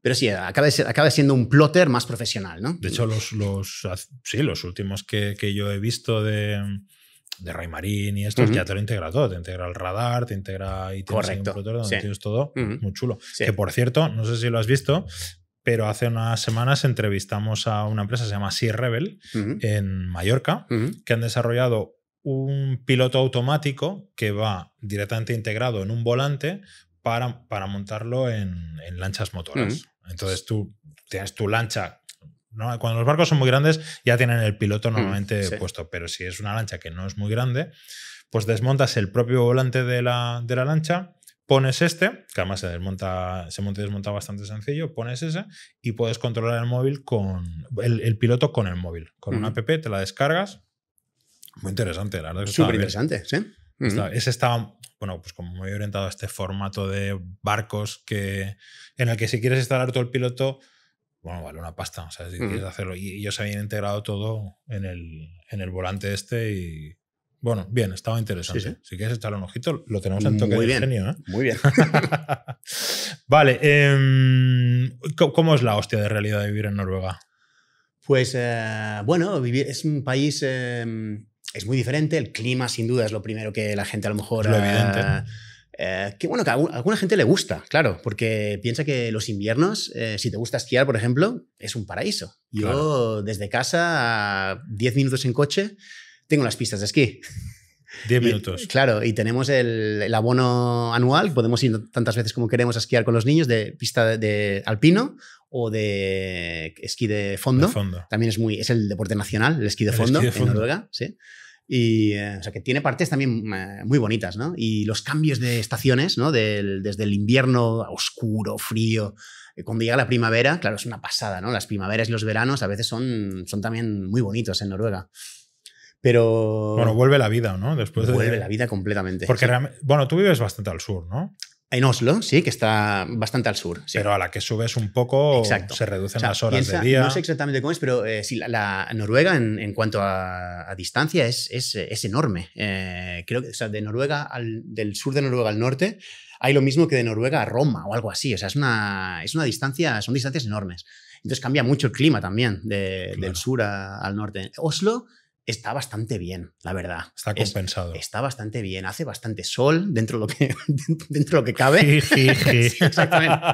pero sí, acaba, acaba, siendo un plotter más profesional, ¿no? De hecho, los, los, sí, los últimos que, que yo he visto de, de Raymarín y estos, ya te lo integra todo. Te integra el radar, te integra y tienes un donde tienes todo muy chulo. Que por cierto, no sé si lo has visto, pero hace unas semanas entrevistamos a una empresa que se llama Sea Rebel en Mallorca, que han desarrollado un piloto automático que va directamente integrado en un volante para, para montarlo en, en lanchas motoras. Entonces tú tienes tu lancha cuando los barcos son muy grandes ya tienen el piloto mm, normalmente puesto, pero si es una lancha que no es muy grande, pues desmontas el propio volante de la, de la lancha, pones este, que además se desmonta, se monta y desmonta bastante sencillo, pones ese y puedes controlar el móvil con el, piloto con el móvil. Con una app te la descargas. Muy interesante, la verdad. Súper interesante, sí. ese estaba, bueno, pues como muy orientado a este formato de barcos que, en el que si quieres instalar todo el piloto, bueno, vale una pasta, o sea, si quieres hacerlo. Y ellos habían integrado todo en el, en el volante este y, bueno, bien, estaba interesante. Si quieres echarle un ojito, lo tenemos en toque Muy de genio. ¿eh? Muy bien. vale, em, ¿cómo es la hostia de realidad de vivir en Noruega? Pues, eh, bueno, vivir es un país... Em, es muy diferente, el clima sin duda es lo primero que la gente a lo mejor... lo evidente. Eh, que bueno, que a alguna gente le gusta, claro, porque piensa que los inviernos, eh, si te gusta esquiar, por ejemplo, es un paraíso. Yo desde casa a 10 minutos en coche tengo las pistas de esquí. 10 minutos. claro, y tenemos el, abono anual, podemos ir tantas veces como queremos a esquiar con los niños de pista de, alpino o de esquí de fondo. fondo. También es muy es el deporte nacional, el esquí de fondo, esquí de fondo. en Noruega, sí. Y, eh, o sea, que tiene partes también eh, muy bonitas, ¿no? Y los cambios de estaciones, ¿no? desde el invierno oscuro, frío, eh, cuando llega la primavera, claro, es una pasada, ¿no? Las primaveras y los veranos a veces son, son también muy bonitos en Noruega. Pero... Bueno, vuelve la vida, ¿no? Después vuelve la vida completamente. Porque realmente, bueno, tú vives bastante al sur, ¿no? En Oslo, sí, que está bastante al sur. Pero a la que subes un poco, se reducen las horas de día. No sé exactamente cómo es, pero eh, sí, la, Noruega en, cuanto a, distancia es, es, enorme. Eh, creo que o sea, de Noruega al, del sur de Noruega al norte hay lo mismo que de Noruega a Roma o algo así. O sea, es una, es una distancia, son distancias enormes. Entonces cambia mucho el clima también del sur al norte. Oslo está bastante bien, la verdad. Está compensado. está bastante bien, hace bastante sol dentro de lo que, dentro de lo que cabe. sí, exactamente.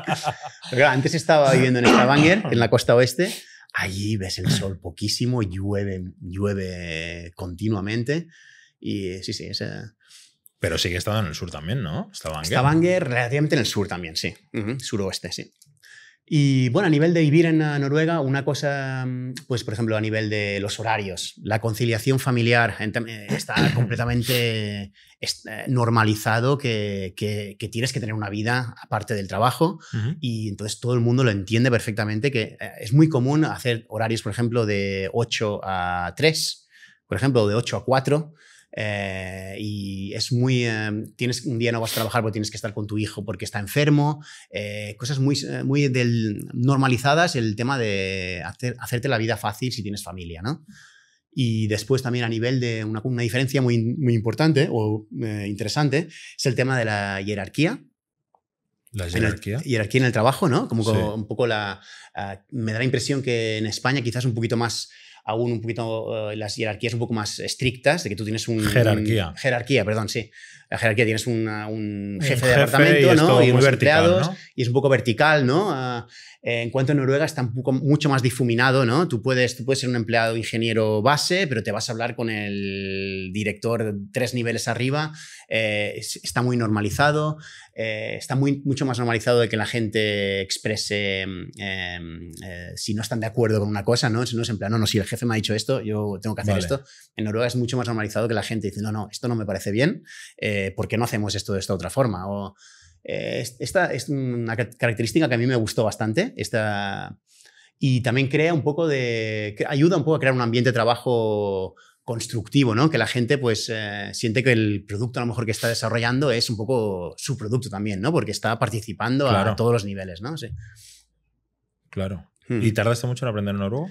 antes estaba viviendo en Stavanger, en la costa oeste. Allí ves el sol poquísimo, llueve, llueve continuamente. Y sí, sí, es, Pero sigue estando en el sur también, ¿no? Stavanger. Stavanger relativamente en el sur también, sí. Suroeste, sí. Y bueno, a nivel de vivir en Noruega, una cosa, mm, pues por ejemplo, a nivel de los horarios, la conciliación familiar eh, está completamente eh, normalizado que, que, tienes que tener una vida aparte del trabajo y entonces todo el mundo lo entiende perfectamente que eh, es muy común hacer horarios, por ejemplo, de 8 a 3, por ejemplo, de 8 a 4 eh, y es muy, eh, tienes un día no vas a trabajar porque tienes que estar con tu hijo porque está enfermo, eh, cosas muy, muy del, normalizadas, el tema de hacer, hacerte la vida fácil si tienes familia, ¿no? Y después también a nivel de una, una diferencia muy, muy importante o interesante es el tema de la jerarquía. La jerarquía. En jerarquía en el trabajo, ¿no? Como un poco la... me da la impresión que en España quizás un poquito más aún un poquito eh, las jerarquías un poco más estrictas, de que tú tienes un... Jerarquía. un- jerarquía, perdón, sí. La jerarquía tienes una- un Un jefe de jefe departamento, y ¿no? Y unos vertical, empleados, ¿no? y es un poco vertical, ¿no? Ah, eh, en cuanto a Noruega está un poco, mucho más difuminado, ¿no? Tú puedes, tú puedes ser un empleado ingeniero base, pero te vas a hablar con el director tres niveles arriba. eh, es- está muy normalizado. eh, está muy, mucho más normalizado de que la gente exprese mm, eh, eh, si no están de acuerdo con una cosa, ¿no? Si no es en plan, no, no, si el jefe me ha dicho esto, yo tengo que hacer Vale. esto. En Noruega es mucho más normalizado que la gente dice, no, no, esto no me parece bien, eh, ¿por qué no hacemos esto de esta otra forma? O, eh, es- esta es una ca- característica que a mí me gustó bastante. Esta, y también crea un poco de. ayuda un poco a crear un ambiente de trabajo constructivo, ¿no? Que la gente pues eh, siente que el producto a lo mejor que está desarrollando es un poco su producto también, ¿no? Porque está participando Claro. a todos los niveles, ¿no? Sí. Claro. Hmm. ¿Y tardaste mucho en aprender noruego?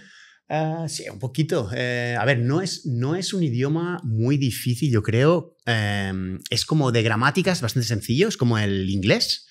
Ah, sí, un poquito. Eh, a ver, no es, no es un idioma muy difícil, yo creo. Eh, es como de gramática, es bastante sencillo, es como el inglés.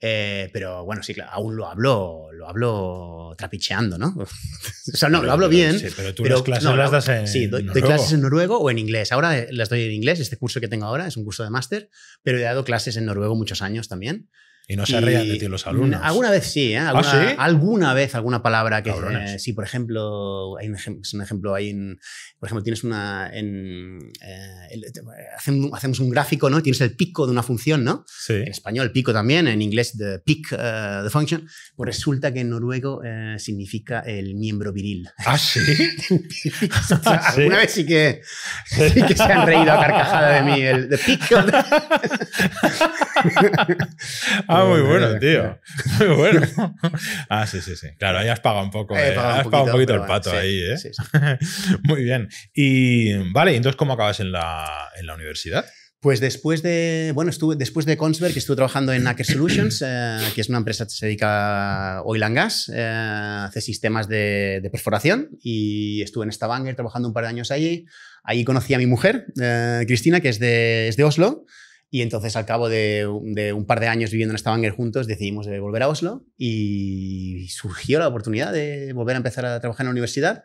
Eh, pero bueno, sí, claro, aún lo hablo, lo hablo trapicheando, ¿no? o sea, no, lo hablo bien. Sí, pero tú pero las clases no, las das en Sí, doy, doy clases en noruego o en inglés. Ahora eh, las doy en inglés, este curso que tengo ahora es un curso de máster, pero he dado clases en noruego muchos años también. Y no se rían de ti los alumnos. Alguna vez sí, ¿eh? Alguna, ¿sí? alguna vez, alguna palabra que. Eh, sí, por ejemplo, hay un, ejem- es un ejemplo ahí en. Por ejemplo, tienes una. En, eh, el- hacemos, hacemos un gráfico, ¿no? Tienes el pico de una función, ¿no? Sí. En español, pico también, en inglés, the peak, uh, the function. Pues resulta que en noruego eh, significa el miembro viril. ¿Ah, sí? ¿Ah, sí? Alguna vez sí que, sí que se han reído a carcajada de mí, el the peak of the- ah, muy Bueno, tío. Muy bueno. Ah, sí, sí, sí. Claro, ahí has pagado un poco. He eh, pagado un has pagado un poquito poquito, el pato bueno, ahí, ¿eh? sí, sí. Muy bien. Y vale, entonces, ¿cómo acabas en la, en la universidad? Pues después de, bueno, estuve, después de Kongsberg estuve trabajando en Aker Solutions, eh, que es una empresa que se dedica a oil and gas, eh, hace sistemas de, de perforación y estuve en Stavanger trabajando un par de años allí. Ahí conocí a mi mujer, eh, Cristina, que es de, es de Oslo. Y entonces al cabo de, de un par de años viviendo en Stavanger juntos decidimos de volver a Oslo y surgió la oportunidad de volver a empezar a trabajar en la universidad.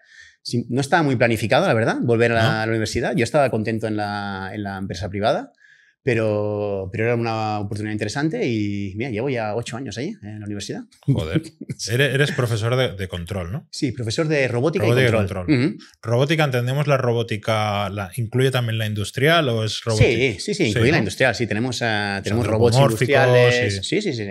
No estaba muy planificado, la verdad, volver a la, ¿No? a la universidad. Yo estaba contento en la, en la empresa privada, pero, pero era una oportunidad interesante y mira, llevo ya ocho años ahí en la universidad. Joder. Eres, eres profesor de, de control, ¿no? Sí, profesor de robótica, Robótica y y control. control. Ujú. Robótica, entendemos la robótica, la, ¿incluye también la industrial o es robótica? Sí, sí, sí, incluye ¿no? la industrial. Sí, tenemos, ah, tenemos robots industriales. y- Sí, sí, sí.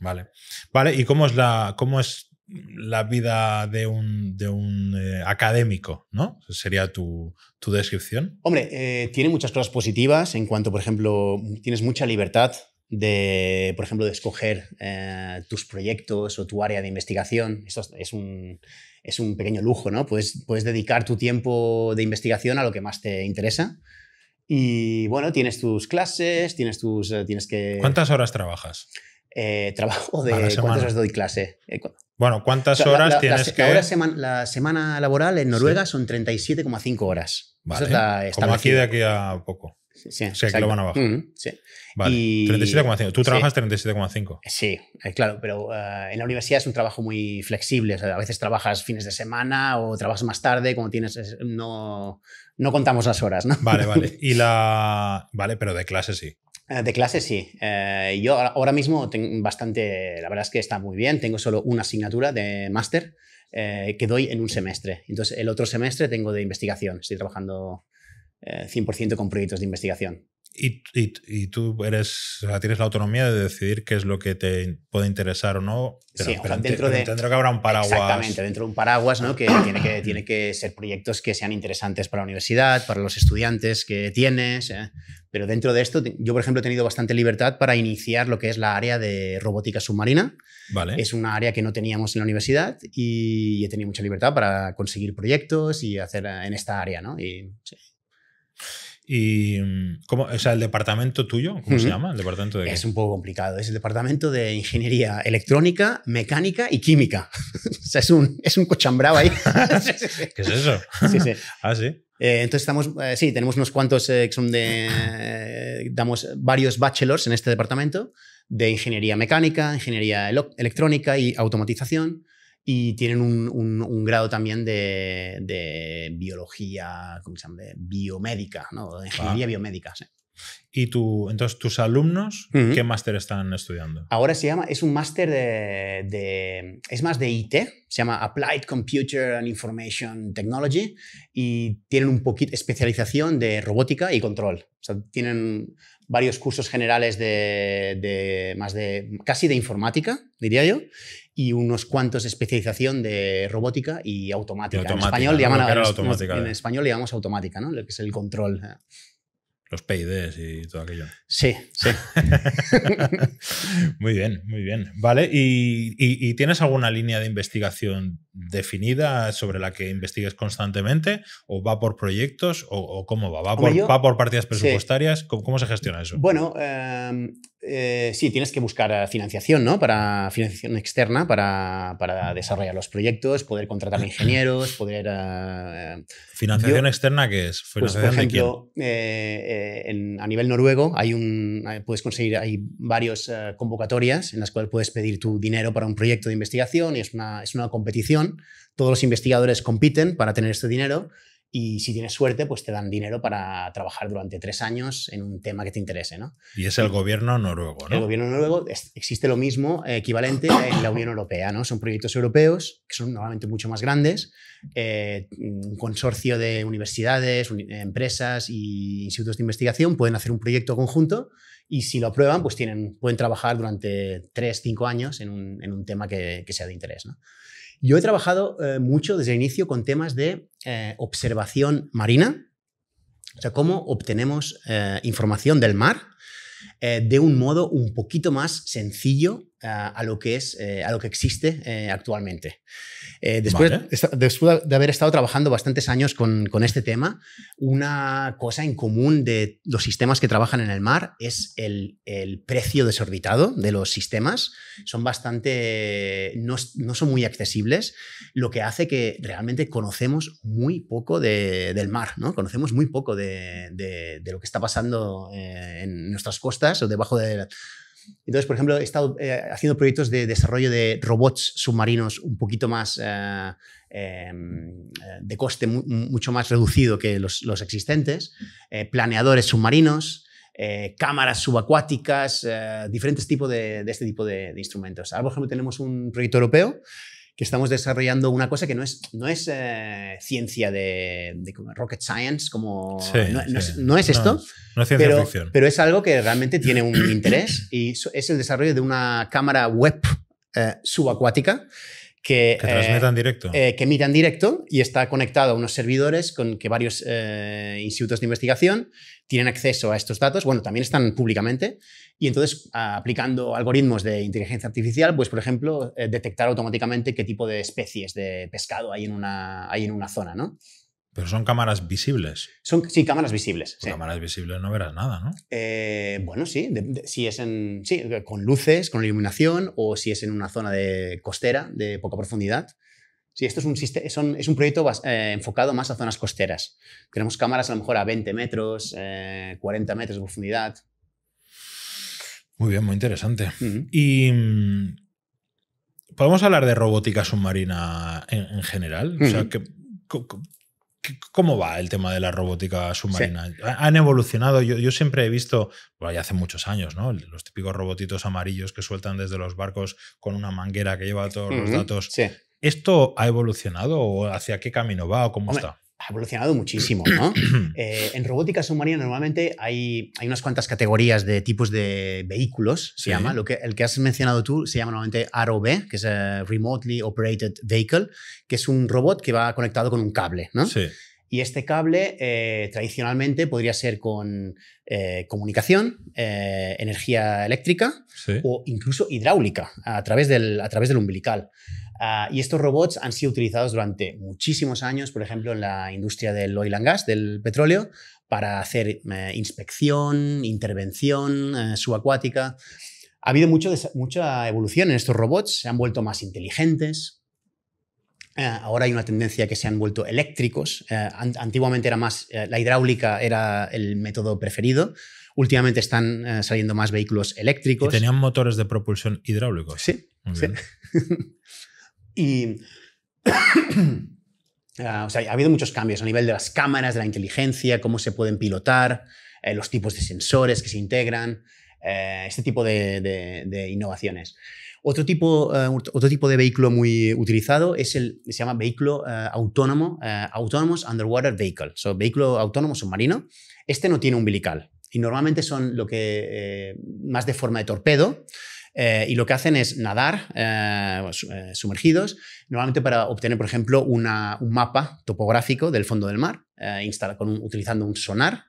Vale. Vale, ¿y cómo es la, cómo es la vida de un, de un eh, académico? ¿No? Sería tu, tu descripción. Hombre, eh, tiene muchas cosas positivas en cuanto, por ejemplo, tienes mucha libertad de, por ejemplo, de escoger eh, tus proyectos o tu área de investigación. Esto es- un, es un pequeño lujo, ¿no? Puedes, puedes dedicar tu tiempo de investigación a lo que más te interesa. Y bueno, tienes tus clases, tienes tus. tienes que. ¿Cuántas horas trabajas? Eh, trabajo de. La. ¿Cuántas horas doy clase? Eh, Bueno, ¿cuántas o sea, la- horas la, la tienes se- que...? la hora la semana laboral en Noruega son 37,5 horas. Vale. Eso es la Como aquí de aquí a poco. Sí, sí, Sí, aquí lo exacto. van a bajar. Ujú, sí. Vale. Y- 37,5. Tú sí. trabajas 37,5. Sí, eh, claro, pero eh, en la universidad es un trabajo muy flexible. o sea, a veces trabajas fines de semana o trabajas más tarde, como tienes. es- No, no contamos las horas, ¿no? Vale, vale. Y la. Vale, pero de clase sí. Eh, De clase sí. Eh, yo ahora- mismo tengo bastante. La verdad es que está muy bien. Tengo solo una asignatura de máster eh, que doy en un semestre. Entonces, el otro semestre tengo de investigación. Estoy trabajando eh, 100% con proyectos de investigación. Y, y- y tú eres, o sea, tienes la autonomía de decidir qué es lo que te puede interesar o no. Pero, Sí, pero dentro de- que habrá un paraguas. Exactamente, dentro de un paraguas, ¿no? Que tiene, que tiene que ser proyectos que sean interesantes para la universidad, para los estudiantes que tienes. Pero dentro de esto, yo, por ejemplo, he tenido bastante libertad para iniciar lo que es la área de robótica submarina. Vale. Es una área que no teníamos en la universidad y he tenido mucha libertad para conseguir proyectos y hacer eh, en esta área, ¿no? Y, sí. Y mm, ¿cómo, o sea, el departamento tuyo, ¿cómo se llama? ¿El departamento de qué? Es un poco complicado. Es el departamento de ingeniería electrónica, mecánica y química. o sea, es un, es un cochambrao ahí. ¿Qué es eso? Sí, sí. ah, sí. Eh, entonces estamos, eh, sí, tenemos unos cuantos eh, que son de, eh, damos varios bachelors en este departamento de ingeniería mecánica, ingeniería electrónica y automatización. Y tienen un, un- un grado también de, de biología, ¿cómo se llama? De biomédica, ¿no? De ingeniería Ah. biomédica. sí. ¿Y tu, entonces tus alumnos Ujú. qué máster están estudiando? Ahora se llama, es un máster de, de- es más de IT, se llama Applied Computer and Information Technology y tienen un poquito especialización de robótica y control. O sea, tienen varios cursos generales de, de más de casi de informática, diría yo, y unos cuantos de especialización de robótica y automática. Automática, en español le ¿no? llaman que era en- automática en de- español le llamamos automática, ¿no? Lo que es el control. Los PIDs y todo aquello. Sí, sí. muy bien, muy bien. Vale, ¿Y, y- y tienes alguna línea de investigación definida sobre la que investigues constantemente? ¿O va por proyectos? ¿O, o cómo va? ¿Va por, yo- va por partidas Sí. presupuestarias? ¿Cómo, cómo se gestiona eso? Bueno, eh, eh, sí, tienes que buscar eh, financiación, ¿no? Para financiación externa para, para desarrollar los proyectos, poder contratar ingenieros, poder... eh, ¿Financiación yo- externa qué es? pues, por ejemplo, eh, eh, en- a nivel noruego hay un, puedes conseguir, hay varias convocatorias en las cuales puedes pedir tu dinero para un proyecto de investigación y es una, es una competición. Todos los investigadores compiten para tener este dinero y si tienes suerte, pues te dan dinero para trabajar durante tres años en un tema que te interese, ¿no? Y es el gobierno noruego, ¿no? El gobierno noruego es- existe lo mismo eh, equivalente en la Unión Europea, ¿no? Son proyectos europeos que son normalmente mucho más grandes, eh, un consorcio de universidades, uni- empresas y institutos de investigación pueden hacer un proyecto conjunto y si lo aprueban, pues tienen, pueden trabajar durante tres, cinco años en un, en un tema que, que sea de interés, ¿no? Yo he trabajado eh, mucho desde el inicio con temas de eh, observación marina, o sea, cómo obtenemos eh, información del mar de un modo un poquito más sencillo a lo que es a lo que existe actualmente. Eh, después, Vale. esta- después de haber estado trabajando bastantes años con, con este tema, una cosa en común de los sistemas que trabajan en el mar es el, el precio desorbitado de los sistemas. Son bastante, no, no son muy accesibles, lo que hace que realmente conocemos muy poco de- del mar, ¿no? Conocemos muy poco de, de- de lo que está pasando eh, en nuestras costas o debajo de... Entonces, por ejemplo, he estado eh, haciendo proyectos de desarrollo de robots submarinos un poquito más... eh, eh, de coste mu- mucho más reducido que los, los existentes, planeadores submarinos, cámaras subacuáticas, diferentes tipos de, de este tipo de, de instrumentos. Ahora, por ejemplo, tenemos un proyecto europeo que estamos desarrollando una cosa que no es, no es eh, ciencia de, de como rocket science, como Sí, no, es, no es esto, No es ciencia pero, ficción. pero es algo que realmente tiene un interés y es el desarrollo de una cámara web eh, subacuática que, que eh, transmita en directo. eh, que emita en directo y está conectado a unos servidores con que varios institutos de investigación tienen acceso a estos datos. Bueno, también están públicamente. Y entonces, aplicando algoritmos de inteligencia artificial, pues, por ejemplo, eh, detectar automáticamente qué tipo de especies de pescado hay en una, hay en una zona, ¿no? Pero son cámaras visibles. Son, sí, cámaras visibles. sí. Cámaras visibles no verás nada, ¿no? Eh, bueno, sí, de- de- si es en, sí, con luces, con iluminación, o si es en una zona de costera de poca profundidad. Sí, esto es un, son- es un proyecto bas- eh, enfocado más a zonas costeras. Tenemos cámaras a lo mejor a 20 metros, eh, 40 metros de profundidad. Muy bien, muy interesante. Y mm, podemos hablar de robótica submarina en, en general. O sea, que, ¿cómo va el tema de la robótica submarina? Ha- Han evolucionado. Yo, yo siempre he visto, bueno, ya hace muchos años, ¿no? Los típicos robotitos amarillos que sueltan desde los barcos con una manguera que lleva todos los datos. Sí. ¿Esto ha evolucionado o hacia qué camino va o cómo Hombre, está? Ha evolucionado muchísimo, ¿no? Eh, en robótica submarina normalmente hay, hay unas cuantas categorías de tipos de vehículos, se Sí. llama. Lo que, el que has mencionado tú se llama normalmente ROV, que es eh, Remotely Operated Vehicle, que es un robot que va conectado con un cable, ¿no? Sí. Y este cable eh, tradicionalmente podría ser con eh, comunicación, eh, energía eléctrica sí. o incluso hidráulica a través del, a través del umbilical. Ah, y estos robots han sido utilizados durante muchísimos años, por ejemplo, en la industria del oil and gas, del petróleo, para hacer eh, inspección, intervención eh, subacuática. Ha habido mucho mucha evolución en estos robots, se han vuelto más inteligentes. Eh, ahora hay una tendencia que se han vuelto eléctricos. Eh, an- antiguamente era más, eh, la hidráulica era el método preferido. Últimamente están eh, saliendo más vehículos ¿Y eléctricos. tenían motores de propulsión hidráulicos? Sí, Muy sí. bien. Y ah, o sea, ha habido muchos cambios a nivel de las cámaras, de la inteligencia, cómo se pueden pilotar, eh, los tipos de sensores que se integran, eh, este tipo de, innovaciones. Otro tipo, eh, otro tipo de vehículo muy utilizado es el, se llama vehículo eh, autónomo, Autonomous Underwater Vehicle, so, vehículo autónomo submarino. Este no tiene umbilical y normalmente son lo que más de forma de torpedo eh, y lo que hacen es nadar eh, su- eh, sumergidos, normalmente para obtener, por ejemplo, un mapa topográfico del fondo del mar, utilizando un sonar,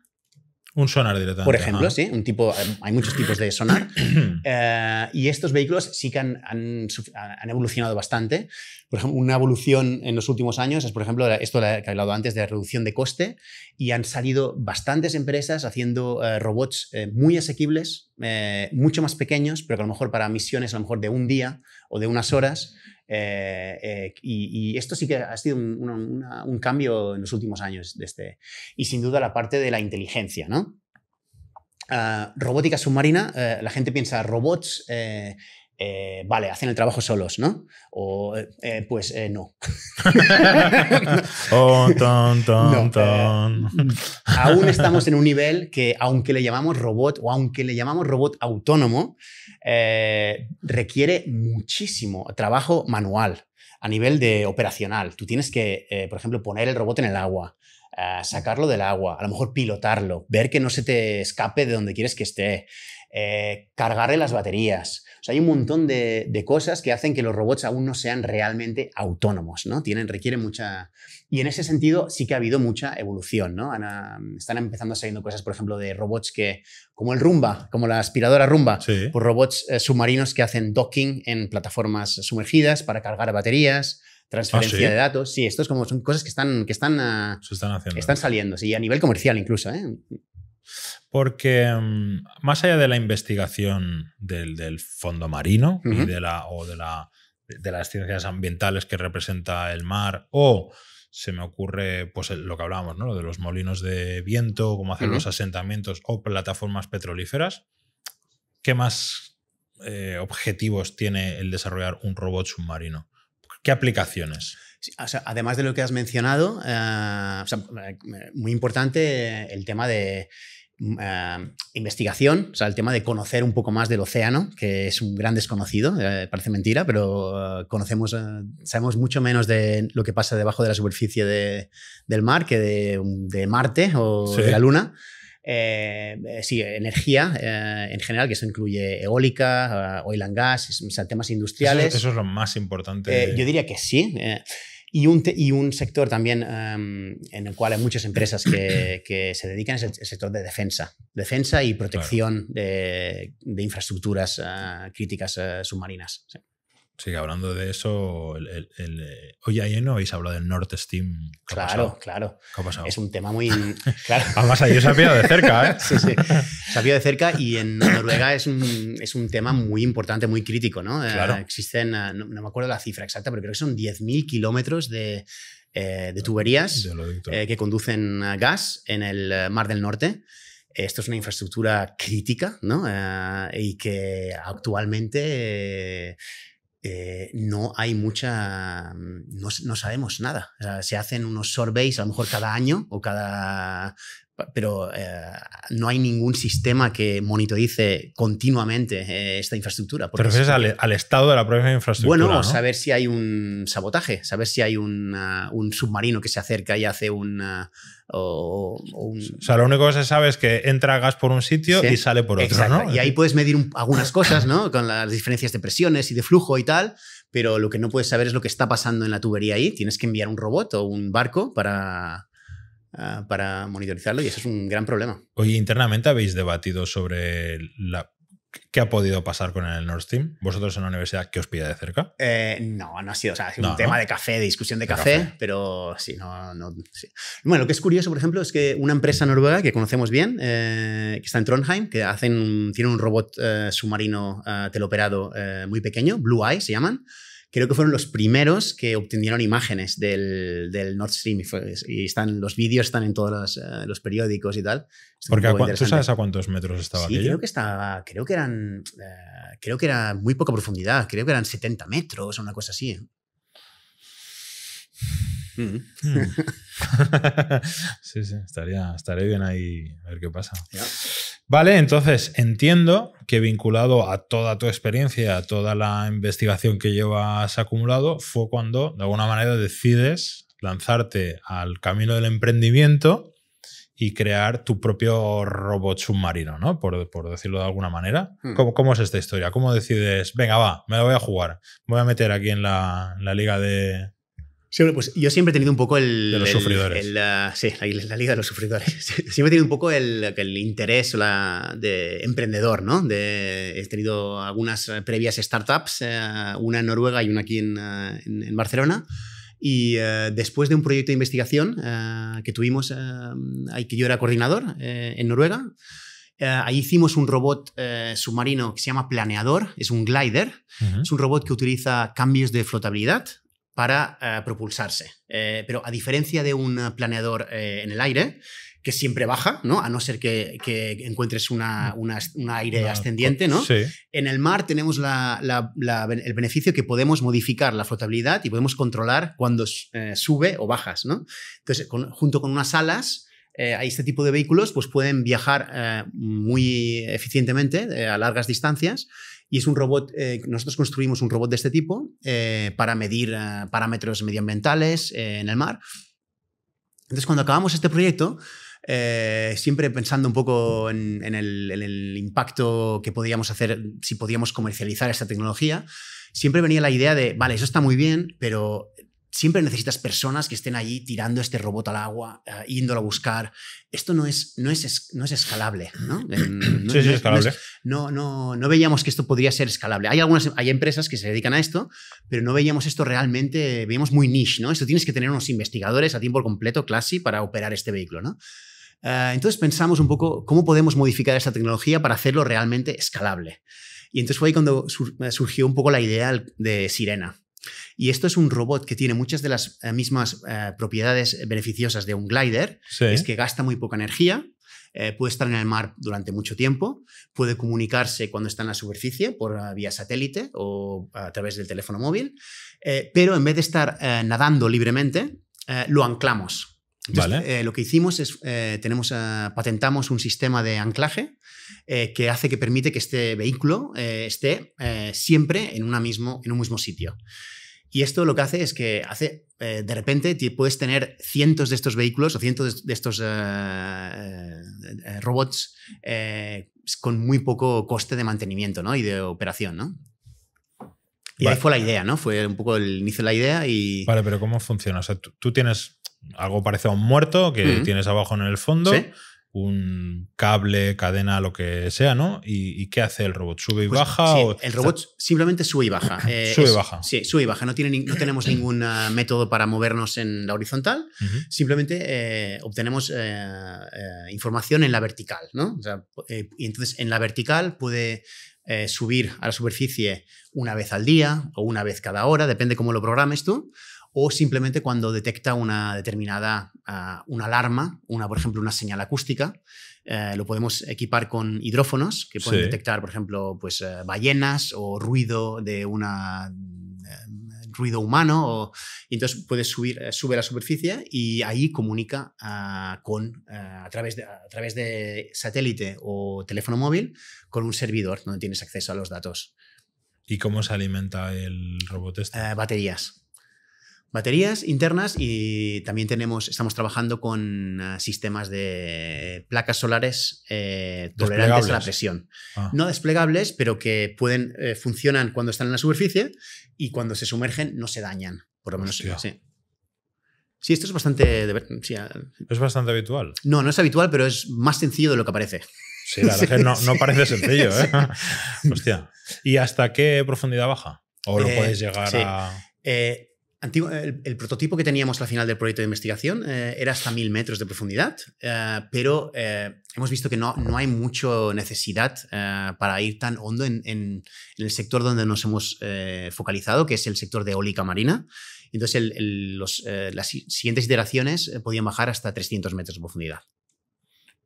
Un sonar directamente. por ejemplo, ajá. sí, un tipo, hay muchos tipos de sonar. Eh, y estos vehículos sí que han, han han evolucionado bastante. Por ejemplo, una evolución en los últimos años es, por ejemplo, esto que he hablado antes de la reducción de coste y han salido bastantes empresas haciendo eh, robots eh, muy asequibles, eh, mucho más pequeños, pero que a lo mejor para misiones a lo mejor de un día o de unas horas. Eh, eh, y, esto sí que ha sido un, cambio en los últimos años. De este, y sin duda la parte de la inteligencia, ¿no? Ah, robótica submarina, eh, la gente piensa robots, eh, vale, hacen el trabajo solos, ¿no? O eh, pues eh, no. Oh, ton, ton, No. Aún estamos en un nivel que, aunque le llamamos robot o aunque le llamamos robot autónomo, requiere muchísimo trabajo manual a nivel de operacional. Tú tienes que, por ejemplo, poner el robot en el agua, sacarlo del agua, a lo mejor pilotarlo, ver que no se te escape de donde quieres que esté, eh, cargarle las baterías. O sea, hay un montón de, de cosas que hacen que los robots aún no sean realmente autónomos, ¿no? Tienen, requieren mucha... Y en ese sentido sí que ha habido mucha evolución, ¿no? Han, están empezando saliendo cosas, por ejemplo, de robots que, como el Rumba, como la aspiradora Rumba, Sí. por robots eh, submarinos que hacen docking en plataformas sumergidas para cargar baterías, transferencia ¿Ah, sí? de datos. Sí, esto es como son cosas que están, que están, ah, Se están haciendo. están saliendo, sí, a nivel comercial incluso. ¿eh? Porque mm, más allá de la investigación del, del fondo marino y de, la, o de, la, de las ciencias ambientales que representa el mar, o se me ocurre pues el- lo que hablábamos, ¿no? Lo de los molinos de viento, cómo hacer los asentamientos o plataformas petrolíferas. ¿Qué más eh, objetivos tiene el desarrollar un robot submarino? ¿Qué aplicaciones? Sí, o sea, además de lo que has mencionado, eh, o sea, eh, muy importante el tema de mm, eh, investigación, o sea, el tema de conocer un poco más del océano, que es un gran desconocido, eh, parece mentira, pero eh, conocemos, sabemos mucho menos de lo que pasa debajo de la superficie de- del mar que de, de Marte o Sí. de la Luna. Eh, eh, sí, energía en general, que eso incluye eólica, oil and gas, o sea, temas Eso, industriales. eso es lo más importante. Yo diría que sí. Y, un y un sector también em, en el cual hay muchas empresas que, que se dedican es el, el sector de defensa. Defensa y protección de, de infraestructuras ah, críticas ah, submarinas. sí. Sí, hablando de eso, el, el- el, eh, oye, ayer no habéis hablado del Nord Stream. ¿Qué ha Claro, claro. ¿Qué ha pasado? Es un tema muy... claro. Además, ahí os ha pillado de cerca, ¿eh? Sí, sí. Se ha pillado de cerca y en Noruega es un, es un tema muy importante, muy crítico, ¿no? Eh, Claro. existen, eh, no, no me acuerdo la cifra exacta, pero creo que son 10.000 kilómetros de, eh, de tuberías De eh, que conducen a gas en el eh, Mar del Norte. Esto es una infraestructura crítica, ¿no? Eh, y que actualmente eh, no hay mucha. No, no sabemos nada. O sea, se hacen unos surveys a lo mejor cada año o cada. Pero eh, no hay ningún sistema que monitorice continuamente eh, esta infraestructura. ¿Te refieres es- al, al estado de la propia infraestructura? bueno, ¿no? saber si hay un sabotaje, saber si hay un, ah, un submarino que se acerca y hace un... ah, o, o un O sea, lo único que se sabe es que entra gas por un sitio Sí, y sale por otro, Exacto, ¿no? Y ahí puedes medir un- algunas cosas, ¿no? Con las diferencias de presiones y de flujo y tal, pero lo que no puedes saber es lo que está pasando en la tubería ahí. Tienes que enviar un robot o un barco para, ah, para monitorizarlo y eso es un gran problema. Oye, internamente habéis debatido sobre la, qué ha podido pasar con el Nord Stream. Vosotros en la universidad, ¿qué os pilla de cerca? Eh, no, no ha sido, o sea, ha sido No, un tema de café, de discusión de, De café, café. pero sí, no, no sí. Bueno, lo que es curioso, por ejemplo, es que una empresa noruega que conocemos bien, eh, que está en Trondheim, que hacen, tiene un robot eh, submarino teleoperado muy pequeño, Blue Eye se llaman, creo que fueron los primeros que obtuvieron imágenes del, del Nord Stream y, fue- y están, los vídeos están en todos los, eh, los periódicos y tal. Porque a tú sabes a cuántos metros estaba Sí, aquello. creo que estaba, creo que eran, eh, creo que era muy poca profundidad, creo que eran 70 metros o una cosa así. Mm. sí, sí, estaría, estaría bien ahí a ver qué pasa. Vale, entonces entiendo que vinculado a toda tu experiencia, a toda la investigación que llevas acumulado, fue cuando de alguna manera decides lanzarte al camino del emprendimiento y crear tu propio robot submarino, ¿no? Por, por decirlo de alguna manera. Hmm. ¿Cómo, cómo es esta historia? ¿Cómo decides, venga, va, me la voy a jugar? Me voy a meter aquí en la, en la liga de... Bueno, pues yo siempre he tenido un poco el... De los el- sufridores. el, ah, sí, la, la liga de los sufridores. Siempre he tenido un poco el, el interés la, de emprendedor, ¿no? De, he tenido algunas eh, previas startups, eh, una en Noruega y una aquí en, eh, en- en Barcelona. Y eh, después de un proyecto de investigación eh, que tuvimos, ahí que yo era coordinador en Noruega, eh, ahí hicimos un robot eh, submarino que se llama Planeador, es un glider, Ujú. es un robot que utiliza cambios de flotabilidad para eh, propulsarse. Eh, pero a diferencia de un planeador eh, en el aire, que siempre baja, ¿no? a no ser que, que encuentres una, una- un aire Una- ascendiente, ¿no? Sí. En el mar tenemos la- la- la- el beneficio que podemos modificar la flotabilidad y podemos controlar cuando eh, sube o bajas. ¿no? Entonces, con- junto con unas alas, eh, este tipo de vehículos pues pueden viajar eh, muy eficientemente eh, a largas distancias. Y es un robot, eh, nosotros construimos un robot de este tipo eh, para medir eh, parámetros medioambientales en el mar. Entonces, cuando acabamos este proyecto, siempre pensando un poco en, en el, en el impacto que podíamos hacer si podíamos comercializar esta tecnología, siempre venía la idea de, vale, eso está muy bien, pero siempre necesitas personas que estén allí tirando este robot al agua, eh, yéndolo a buscar. Esto no es, no es, no es escalable, ¿no? En- no- Sí, sí, no- escalable. No, no, no veíamos que esto podría ser escalable. Hay algunas hay empresas que se dedican a esto, pero no veíamos esto realmente, veíamos muy niche, ¿no? Esto tienes que tener unos investigadores a tiempo completo, clase, para operar este vehículo, ¿no? Eh, entonces pensamos un poco cómo podemos modificar esta tecnología para hacerlo realmente escalable. Y entonces fue ahí cuando sur- eh, surgió un poco la idea de Sirena. Y esto es un robot que tiene muchas de las eh, mismas eh, propiedades beneficiosas de un glider, Sí. es que gasta muy poca energía, eh, puede estar en el mar durante mucho tiempo, puede comunicarse cuando está en la superficie por vía satélite o a través del teléfono móvil, eh, pero en vez de estar eh, nadando libremente, lo anclamos. Entonces, Vale. lo que hicimos es, tenemos, patentamos un sistema de anclaje que hace que permite que este vehículo eh, esté siempre en, una mismo, en un mismo sitio. Y esto lo que hace es que hace, eh, de repente puedes tener cientos de estos vehículos o cientos de estos eh, eh, robots eh, con muy poco coste de mantenimiento ¿no? y de operación. ¿no? Y Vale. ahí fue la idea, ¿no? Fue un poco el inicio de la idea y... Vale, pero ¿cómo funciona? O sea, tú, tú tienes algo parecido a un muerto que tienes abajo en el fondo, Sí. Un cable, cadena, lo que sea, ¿no? ¿Y, y qué hace el robot? ¿Sube y Pues, baja? sí, o- el robot simplemente sube y baja. Eh, Sube y baja. Sí, sube y baja. No, tiene, no tenemos ningún ah, método para movernos en la horizontal. Simplemente eh, obtenemos eh, información en la vertical. ¿no? O sea, y entonces en la vertical puede subir a la superficie una vez al día o una vez cada hora, depende cómo lo programes tú. O simplemente cuando detecta una determinada ah, una alarma, una, por ejemplo, una señal acústica, eh, lo podemos equipar con hidrófonos que pueden Sí. detectar, por ejemplo, pues, eh, ballenas o ruido de una eh, ruido humano. o- y entonces puedes subir, sube a la superficie y ahí comunica ah, con, a, través de, a través de satélite o teléfono móvil con un servidor donde tienes acceso a los datos. ¿Y cómo se alimenta el robot este? Baterías. Baterías internas y también tenemos, estamos trabajando con eh, sistemas de placas solares eh, tolerantes a la presión. Ah. No desplegables, pero que pueden, eh, funcionan cuando están en la superficie y cuando se sumergen no se dañan. Por lo menos sí. Sí, esto es bastante... de sí, Es bastante habitual. no, no es habitual, pero es más sencillo de lo que parece. Sí, la verdad que no, no Sí. parece sencillo, ¿eh? Hostia. ¿Y hasta qué profundidad baja? ¿O lo Eh, puedes llegar sí. a...? Eh, el, prototipo que teníamos al final del proyecto de investigación eh, era hasta mil metros de profundidad, eh, pero eh, hemos visto que no, no hay mucha necesidad para ir tan hondo en, el sector donde nos hemos focalizado, que es el sector de eólica marina. Entonces, el- el- los, las si- siguientes iteraciones podían bajar hasta 300 metros de profundidad.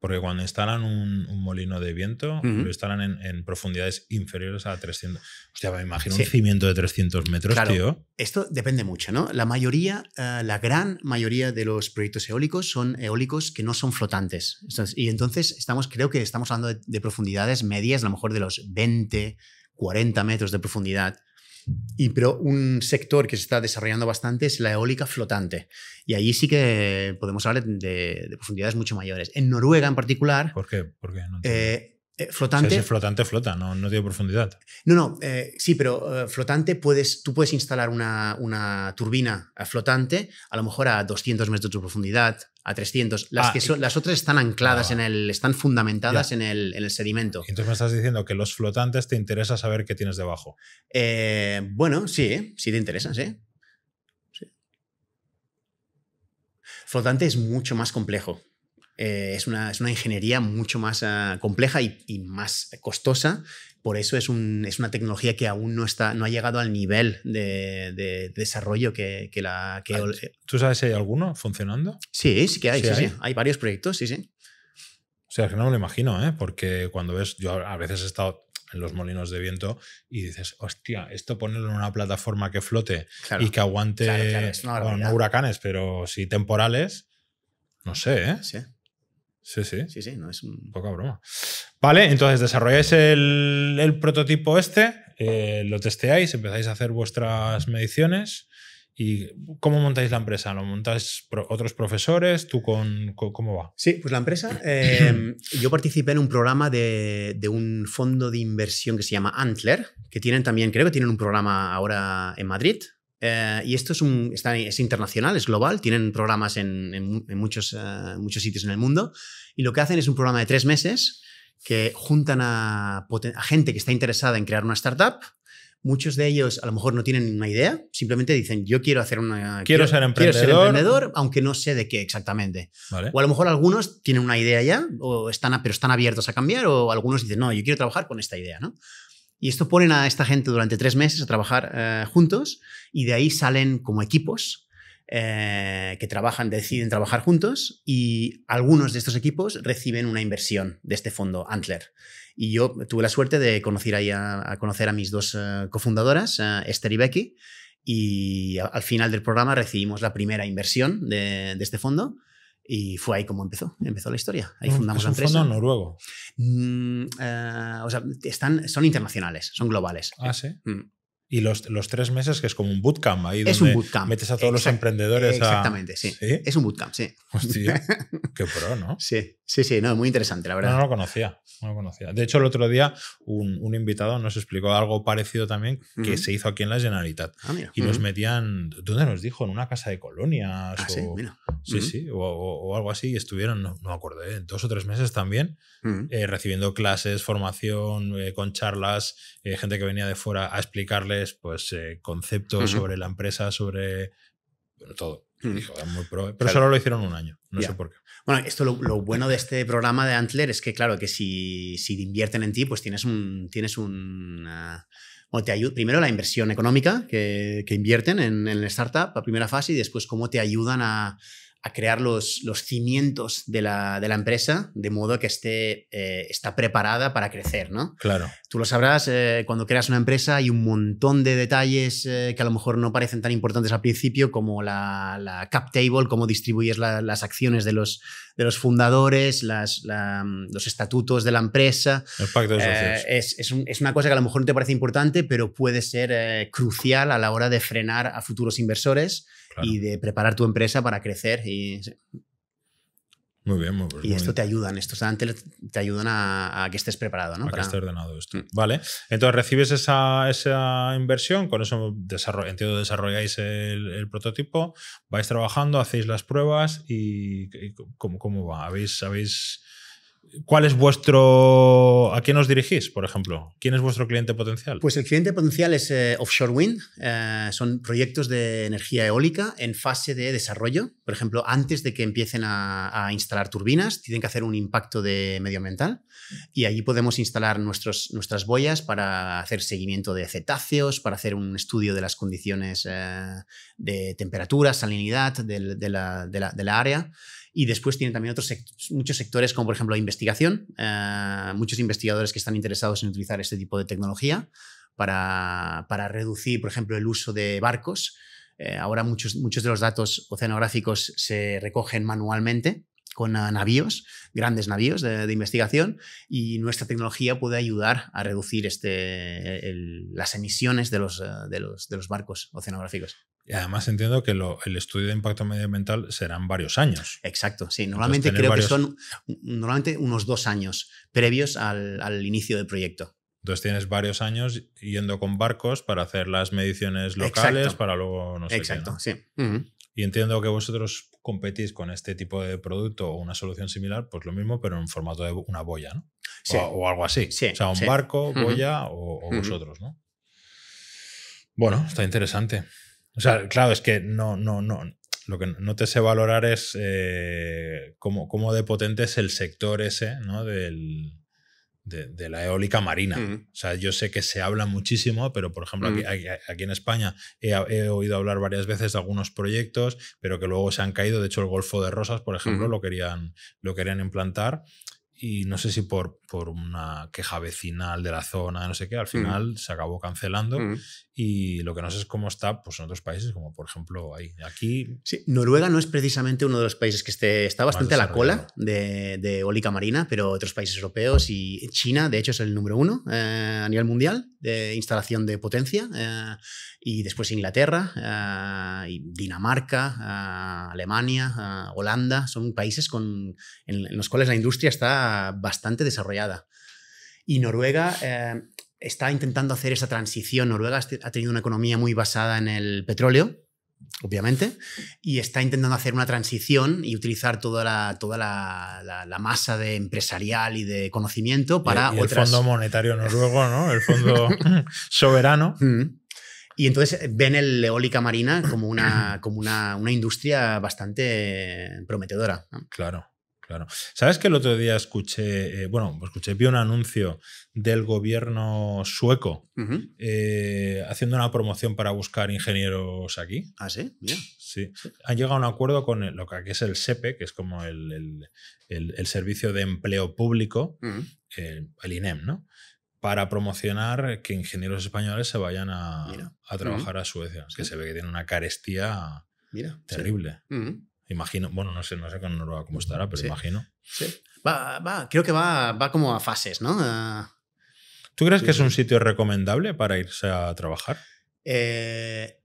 Porque cuando instalan un, un molino de viento, lo instalan en, en profundidades inferiores a 300. Hostia, me imagino Sí. un cimiento de 300 metros, Claro. tío. Esto depende mucho, ¿no? La mayoría, eh, la gran mayoría de los proyectos eólicos son eólicos que no son flotantes. Entonces- y entonces estamos, creo que estamos hablando de, de profundidades medias, a lo mejor de los 20, 40 metros de profundidad. Y, pero un sector que se está desarrollando bastante es la eólica flotante. Y allí sí que podemos hablar de, de profundidades mucho mayores. En Noruega en particular, ¿Por qué? ¿Por qué? No eh, eh, O sea, flotante... ese flotante flota, no, no tiene profundidad. No, no, eh, sí, pero eh, flotante puedes, tú puedes instalar una, una turbina eh, flotante a lo mejor a 200 metros de profundidad, a 300. Las, Ah, que son, las otras están ancladas Ah, en el, están fundamentadas en el, en el sedimento. Entonces me estás diciendo que los flotantes te interesa saber qué tienes debajo. Eh, bueno, sí, sí te interesa, sí. Sí. Flotante es mucho más complejo. Eh, es, una, es una ingeniería mucho más ah, compleja y, y más costosa. Por eso es, un- es una tecnología que aún no, está, no ha llegado al nivel de, de desarrollo que, que la... que- Ah, ¿Tú sabes si hay alguno funcionando? sí, sí que hay, ¿Sí sí, sí. hay? Hay varios proyectos, sí, sí. O sea, que no me lo imagino, ¿eh? Porque cuando ves, yo a veces he estado en los molinos de viento y dices, hostia, esto ponerlo en una plataforma que flote Claro. y que aguante, Claro, claro, bueno, no huracanes, pero sí temporales, no sé, ¿eh? Sí, Sí, sí, sí, sí, no es un... poca broma. Vale, entonces desarrolláis el, el prototipo este, eh, lo testeáis, empezáis a hacer vuestras mediciones. ¿Y cómo montáis la empresa? ¿Lo montáis pro- otros profesores? ¿Tú con, con- cómo va? Sí, pues la empresa, eh, yo participé en un programa de, de un fondo de inversión que se llama Antler, que tienen también, creo que tienen un programa ahora en Madrid. Eh, y esto es, un, está- es internacional, es global, tienen programas en, en en muchos, eh, muchos sitios en el mundo. Y lo que hacen es un programa de tres meses que juntan a, gente que está interesada en crear una startup. Muchos de ellos a lo mejor no tienen una idea, simplemente dicen yo quiero hacer una... Quiero ser quiero ser emprendedor". emprendedor, aunque no sé de qué exactamente. ¿Vale? O a lo mejor algunos tienen una idea ya, o están, a- pero están abiertos a cambiar, o algunos dicen, no, yo quiero trabajar con esta idea, ¿no? Y esto ponen a esta gente durante tres meses a trabajar eh, juntos y de ahí salen como equipos eh, que trabajan, deciden trabajar juntos y algunos de estos equipos reciben una inversión de este fondo Antler. Y yo tuve la suerte de conocer, ahí a, a conocer a mis dos eh, cofundadoras, Esther y Becky, y a- al final del programa recibimos la primera inversión de, de este fondo y fue ahí como empezó, empezó la historia. Ahí Un- fundamos es la un empresa. fondo noruego. Mm, eh, o sea, están, son internacionales, son globales. Ah, sí. Mm. Y los, los tres meses, que es como un bootcamp ahí Es donde un bootcamp. metes a todos los emprendedores a. Exactamente, sí. ¿Sí? Es un bootcamp, sí. Hostia, qué pro, ¿no? Sí, sí, sí, no, muy interesante, la verdad. no lo conocía, no lo conocía. De hecho, el otro día un, un invitado nos explicó algo parecido también que se hizo aquí en la Generalitat. Ah, mira. Y nos Ujú. metían, ¿dónde nos dijo? En una casa de colonias. Ah, o, sí, mira. sí, o, o- o algo así. Y estuvieron, no, no me acuerdo, ¿eh? dos o tres meses también, eh, recibiendo clases, formación, eh, con charlas, eh, gente que venía de fuera a explicarles pues, eh, conceptos sobre la empresa, sobre bueno, todo. Ujú. Dijo, "Es muy pro", Pero Claro. solo lo hicieron un año, no sé por qué. Bueno, esto lo, lo bueno de este programa de Antler es que, claro, que si, si invierten en ti, pues tienes un. Tienes un bueno, te ayuda, primero la inversión económica que, que invierten en, en el startup, la primera fase, y después cómo te ayudan a, a crear los, los cimientos de la, de la empresa de modo que esté eh, está preparada para crecer, ¿no? Claro. Tú lo sabrás, eh, cuando creas una empresa hay un montón de detalles eh, que a lo mejor no parecen tan importantes al principio, como la, la cap table, cómo distribuyes la- las acciones de los, de los fundadores, las, la- los estatutos de la empresa. El pacto de Eh, socios. es, es un- es una cosa que a lo mejor no te parece importante, pero puede ser eh, crucial a la hora de frenar a futuros inversores Claro. y de preparar tu empresa para crecer. Y, Muy bien, muy, pues y esto bien. te ayudan, estos Antler te ayudan a, a que estés preparado. ¿no? Para que esté ordenado esto. Mm. Vale. Entonces recibes esa, esa inversión, con eso desarro- entiendo desarrolláis el, el prototipo, vais trabajando, hacéis las pruebas y, y ¿cómo, cómo va? ¿Habéis, habéis ¿Cuál es vuestro... ¿A quién os dirigís, por ejemplo? ¿Quién es vuestro cliente potencial? Pues el cliente potencial es eh, Offshore Wind. Eh, son proyectos de energía eólica en fase de desarrollo. Por ejemplo, antes de que empiecen a, instalar turbinas, tienen que hacer un impacto de medioambiental y allí podemos instalar nuestros, nuestras boyas para hacer seguimiento de cetáceos, para hacer un estudio de las condiciones eh, de temperatura, salinidad de la área. Y después tiene también otros muchos sectores, como por ejemplo investigación, eh, muchos investigadores que están interesados en utilizar este tipo de tecnología para, para reducir, por ejemplo, el uso de barcos. Eh, ahora muchos, muchos de los datos oceanográficos se recogen manualmente con navíos, grandes navíos de, investigación, y nuestra tecnología puede ayudar a reducir este, las emisiones de los, de los, de los barcos oceanográficos. Y además entiendo que el estudio de impacto medioambiental serán varios años. Exacto, sí. Normalmente creo que son normalmente unos dos años previos al, inicio del proyecto. Entonces tienes varios años yendo con barcos para hacer las mediciones locales, para luego no sé Exacto, sí. Y entiendo que vosotros competís con este tipo de producto o una solución similar, pues lo mismo, pero en formato de una boya, ¿no? Sí. O, algo así. Sí, o sea, un barco, boya o, vosotros, ¿no? Bueno, está interesante. O sea, claro, es que no, no, no. Lo que no te sé valorar es eh, cómo, de potente es el sector ese, ¿no? Del, de, la eólica marina. O sea, yo sé que se habla muchísimo, pero por ejemplo, aquí, en España he, oído hablar varias veces de algunos proyectos, pero que luego se han caído. De hecho, el Golfo de Rosas, por ejemplo, lo, querían, lo querían implantar y no sé si por, por una queja vecinal de la zona, no sé qué, al final se acabó cancelando. Y lo que no sé es cómo está pues, en otros países, como por ejemplo ahí. Aquí. Sí, Noruega no es precisamente uno de los países que esté, está bastante a la cola de, de eólica marina, pero otros países europeos y China, de hecho, es el número uno eh, a nivel mundial de instalación de potencia. Eh, y después Inglaterra, eh, Dinamarca, Alemania, Holanda, son países con, en, los cuales la industria está bastante desarrollada. Y Noruega está intentando hacer esa transición. Noruega ha tenido una economía muy basada en el petróleo, obviamente, y está intentando hacer una transición y utilizar toda la, toda la, masa de empresarial y de conocimiento para y, el Fondo Monetario Noruego, ¿no? El fondo soberano. Mm. Y entonces ven el eólica marina como una, como una, una industria bastante prometedora. Claro. Claro. ¿Sabes que el otro día escuché, eh, bueno, escuché, vi un anuncio del gobierno sueco eh, haciendo una promoción para buscar ingenieros aquí? Ah, sí, Sí. Han llegado a un acuerdo con lo que es el SEPE, que es como el, Servicio de Empleo Público, eh, el INEM, ¿no? Para promocionar que ingenieros españoles se vayan a, trabajar a Suecia. Que se ve que tiene una carestía terrible. Imagino, bueno, no sé, no sé con Noruega cómo estará, pero imagino. Sí. Va, va, creo que va, va como a fases, ¿no? ¿Tú crees que es un sitio recomendable para irse a trabajar? Eh,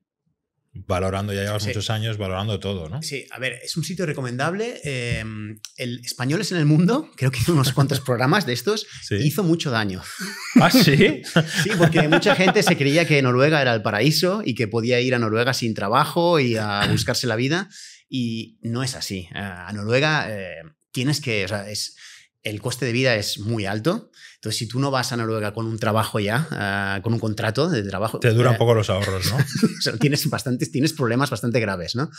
valorando, ya llevas muchos años valorando todo, ¿no? Sí, a ver, es un sitio recomendable. Em, el Españoles en el Mundo, creo que hizo unos cuantos programas de estos, hizo mucho daño. ¿Ah, sí? sí, porque mucha gente se creía que Noruega era el paraíso y que podía ir a Noruega sin trabajo y a buscarse la vida. Y no es así. A Noruega eh, tienes que, o sea, es, el coste de vida es muy alto. Entonces, si tú no vas a Noruega con un trabajo ya, ah, con un contrato de trabajo... Te duran eh, poco los ahorros, ¿no? tienes, bastantes, tienes problemas bastante graves, ¿no?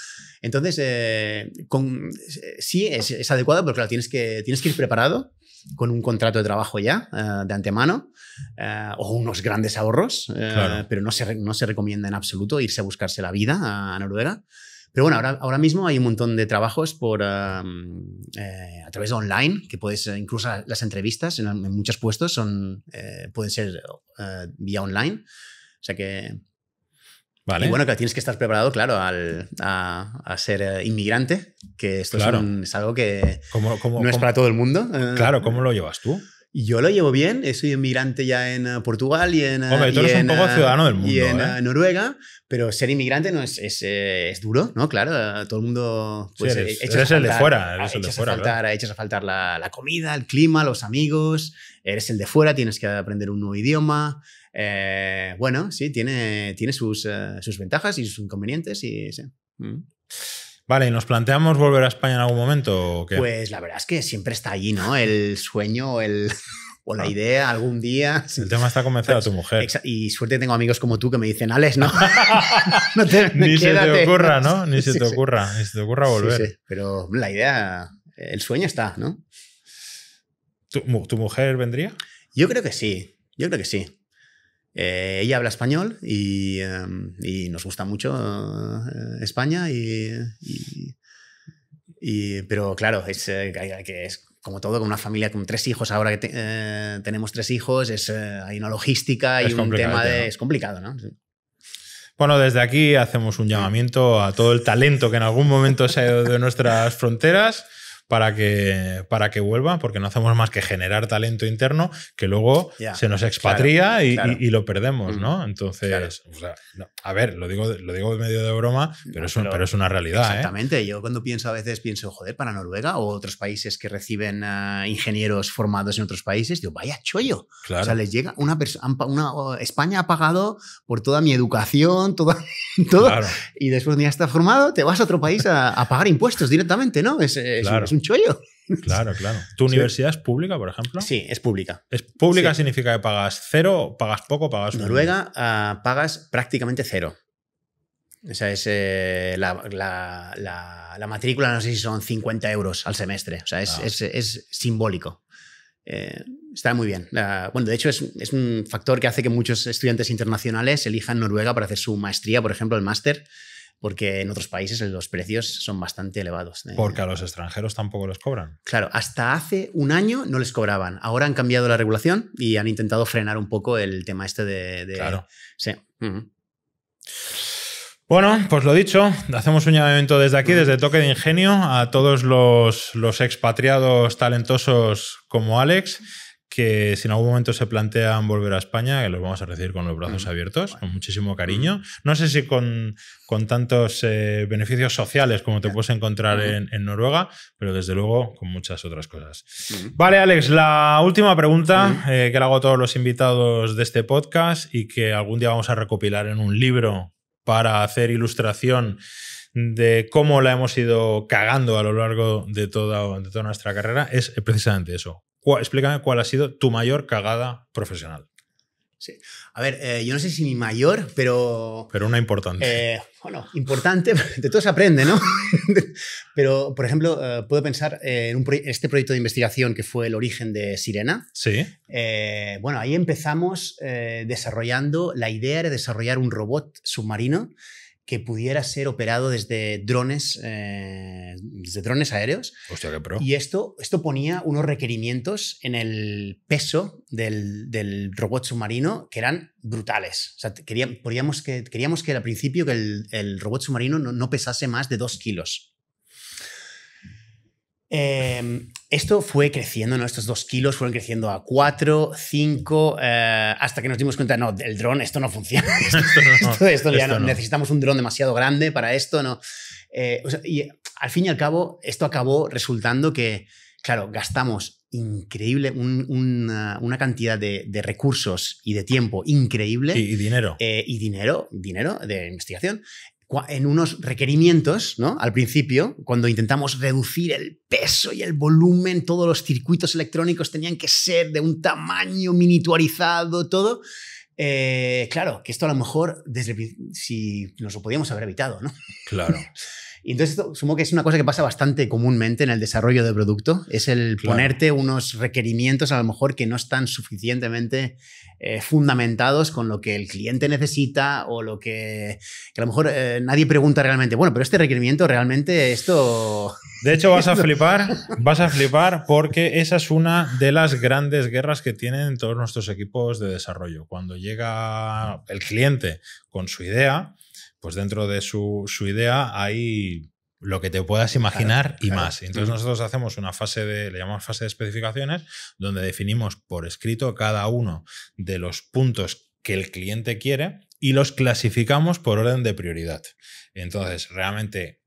Entonces, eh, con, sí, es, adecuado, pero claro, tienes que, tienes que ir preparado con un contrato de trabajo ya, de antemano, o unos grandes ahorros, pero no se, no se recomienda en absoluto irse a buscarse la vida a Noruega. Pero bueno, ahora, ahora mismo hay un montón de trabajos por, eh, a través de online, que puedes, eh, incluso las entrevistas en, muchos puestos son, eh, pueden ser vía online. O sea que... Vale. Y bueno, que tienes que estar preparado, claro, al, a, ser inmigrante, que esto es, algo que no es para todo el mundo. Claro, ¿cómo lo llevas tú? Yo lo llevo bien, soy inmigrante ya en eh, Portugal y en, Hombre, tú eres un poco ciudadano del mundo. Y en ¿eh? Noruega, pero ser inmigrante no es, es, eh, es, duro, ¿no? Claro, todo el mundo. Pues, sí, eres, el de fuera. Eres el de fuera. A faltar, Echas a faltar la, la, comida, el clima, los amigos. Eres el de fuera, tienes que aprender un nuevo idioma. bueno, sí, tiene, tiene sus, sus ventajas y sus inconvenientes. Y, sí. Mm. Vale, ¿y nos planteamos volver a España en algún momento o qué? Pues la verdad es que siempre está allí, ¿no? El sueño, el, o la idea algún día. El tema está convencer a tu mujer. Y suerte tengo amigos como tú que me dicen, Alex, no. no te, Ni se te quédate". ocurra, ¿no? Ni se Sí, te sí. ocurra, ni se te ocurra volver. sí. Pero la idea, el sueño está, ¿no? ¿Tu, tu mujer vendría? Yo creo que sí, yo creo que sí. Eh, ella habla español y, y nos gusta mucho eh, España y, y- y- pero claro, es, eh, que- es como todo, con una familia con tres hijos, ahora que te- eh, tenemos tres hijos, es, hay una logística y Es un tema de... ¿no? Es complicado, ¿no? Bueno, desde aquí hacemos un llamamiento a todo el talento que en algún momento se ha ido de nuestras fronteras para que, para que vuelva, porque no hacemos más que generar talento interno que luego Ya, se nos expatría y, claro. y- y lo perdemos, Mm, ¿no? Entonces, claro. o sea, no, a ver, lo digo, lo digo medio de broma, pero, No, es, un- pero- pero es una realidad. ¿eh? Exactamente. Yo cuando pienso a veces, pienso, joder, para Noruega o otros países que reciben ah, ingenieros formados en otros países, digo, vaya chollo. Claro. O sea, les llega una persona, España ha pagado por toda mi educación, toda, todo, claro. y después de ya estar formado, te vas a otro país a, a pagar impuestos directamente, ¿no? Es, es- Claro. es un chollo. Claro, claro. ¿Tu universidad es pública, por ejemplo? Sí, es pública. ¿Es pública Sí. significa que pagas cero, pagas poco, pagas Noruega ah, pagas prácticamente cero. O sea, es eh, la, la- la- la matrícula, no sé si son 50 euros al semestre. O sea, es, Ah. es- es simbólico. Eh, está muy bien. Bueno, de hecho, es, es un factor que hace que muchos estudiantes internacionales elijan Noruega para hacer su maestría, por ejemplo, el máster, porque en otros países los precios son bastante elevados. Eh, Porque a los extranjeros tampoco los cobran. Claro, hasta hace un año no les cobraban. Ahora han cambiado la regulación y han intentado frenar un poco el tema este de... de- Claro. Sí. Bueno, pues lo dicho, hacemos un llamamiento desde aquí, desde Toque de Ingenio, a todos los, los expatriados talentosos como Alex, que si en algún momento se plantean volver a España, que los vamos a recibir con los brazos Mm, abiertos, con muchísimo cariño. No sé si con, con tantos eh, beneficios sociales como te puedes encontrar en, en Noruega, pero desde luego con muchas otras cosas. Vale, Alex, la última pregunta eh, que le hago a todos los invitados de este podcast y que algún día vamos a recopilar en un libro para hacer ilustración de cómo la hemos ido cagando a lo largo de toda, de toda nuestra carrera es precisamente eso. Explícame cuál ha sido tu mayor cagada profesional, A ver, eh, yo no sé si mi mayor, pero... pero una importante. eh, bueno, importante, de todo se aprende, ¿no? pero, por ejemplo, eh, puedo pensar en un proye- este proyecto de investigación que fue el origen de Sirena. sí, bueno, ahí empezamos desarrollando, la idea era desarrollar un robot submarino que pudiera ser operado desde drones, eh, desde drones aéreos. hostia, qué pro. Y esto, esto ponía unos requerimientos en el peso del, del robot submarino que eran brutales. O sea, queríamos, queríamos que, queríamos que al principio que el, el robot submarino no, no pesase más de dos kilos. Eh, esto fue creciendo, ¿no? Estos dos kilos fueron creciendo a cuatro, cinco, eh, hasta que nos dimos cuenta, no, el dron, esto no funciona. Esto, Esto no, esto, esto ya esto no, no. necesitamos un dron demasiado grande para esto, ¿no? Eh, o sea, y al fin y al cabo, esto acabó resultando que, claro, gastamos increíble, un- una, una cantidad de, de recursos y de tiempo increíble Y, y dinero. eh, y dinero, dinero de investigación en unos requerimientos, ¿no? Al principio, cuando intentamos reducir el peso y el volumen, todos los circuitos electrónicos tenían que ser de un tamaño miniaturizado, todo. Eh, claro, que esto a lo mejor, desde si nos lo podíamos haber evitado, ¿no? Claro. Y entonces esto supongo que es una cosa que pasa bastante comúnmente en el desarrollo de producto, es el Claro. ponerte unos requerimientos a lo mejor que no están suficientemente eh, fundamentados con lo que el cliente necesita o lo que, que a lo mejor eh, nadie pregunta realmente, bueno, pero este requerimiento realmente esto... De hecho, vas a flipar, vas a flipar porque esa es una de las grandes guerras que tienen todos nuestros equipos de desarrollo. Cuando llega el cliente con su idea, pues dentro de su, su idea hay lo que te puedas imaginar y claro. más. Entonces nosotros hacemos una fase de, le llamamos fase de especificaciones, donde definimos por escrito cada uno de los puntos que el cliente quiere y los clasificamos por orden de prioridad. Entonces, realmente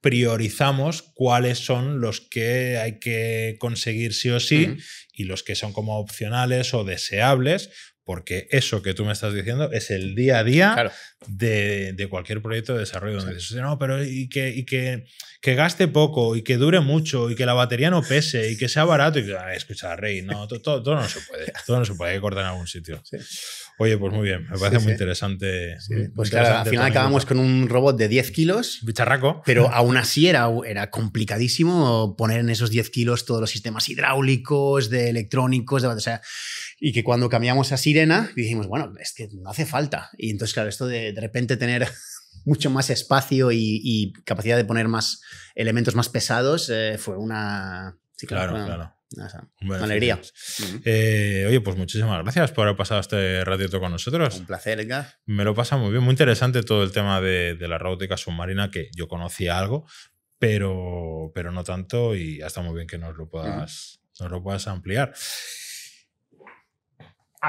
priorizamos cuáles son los que hay que conseguir sí o sí y los que son como opcionales o deseables porque eso que tú me estás diciendo es el día a día de, cualquier proyecto de desarrollo. Donde dices, no, pero y, que, y que, que, gaste poco, y que dure mucho, y que la batería no pese, y que sea barato. Y que, escucha, Rey, no, todo, todo, no se puede. Todo no se puede, hay que cortar en algún sitio. Oye, pues muy bien, me parece muy interesante. pues claro, al final acabamos con un robot de 10 kilos. Bicharraco. Pero aún así era, era complicadísimo poner en esos 10 kilos todos los sistemas hidráulicos, de electrónicos, de, o sea, y que cuando cambiamos a Sirena dijimos, bueno, es que no hace falta. Y entonces, claro, esto de de repente tener mucho más espacio y, capacidad de poner más elementos más pesados eh, fue una... Sí, claro, claro. Una, alegría. Eh, oye, pues muchísimas gracias por haber pasado este ratito con nosotros. Un placer, Edgar. Me lo pasa muy bien, muy interesante todo el tema de, la robótica submarina, que yo conocía algo, pero, pero no tanto, y hasta muy bien que nos lo puedas, nos lo puedas ampliar.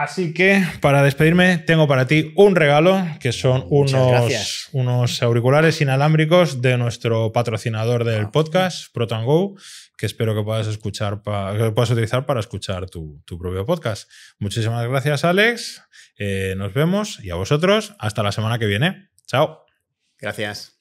Así que para despedirme tengo para ti un regalo que son unos, unos auriculares inalámbricos de nuestro patrocinador del ah. podcast, Proton Go, que espero que puedas escuchar que puedas utilizar para escuchar tu, propio podcast. Muchísimas gracias, Alex. Eh, nos vemos y a vosotros hasta la semana que viene. Chao. Gracias.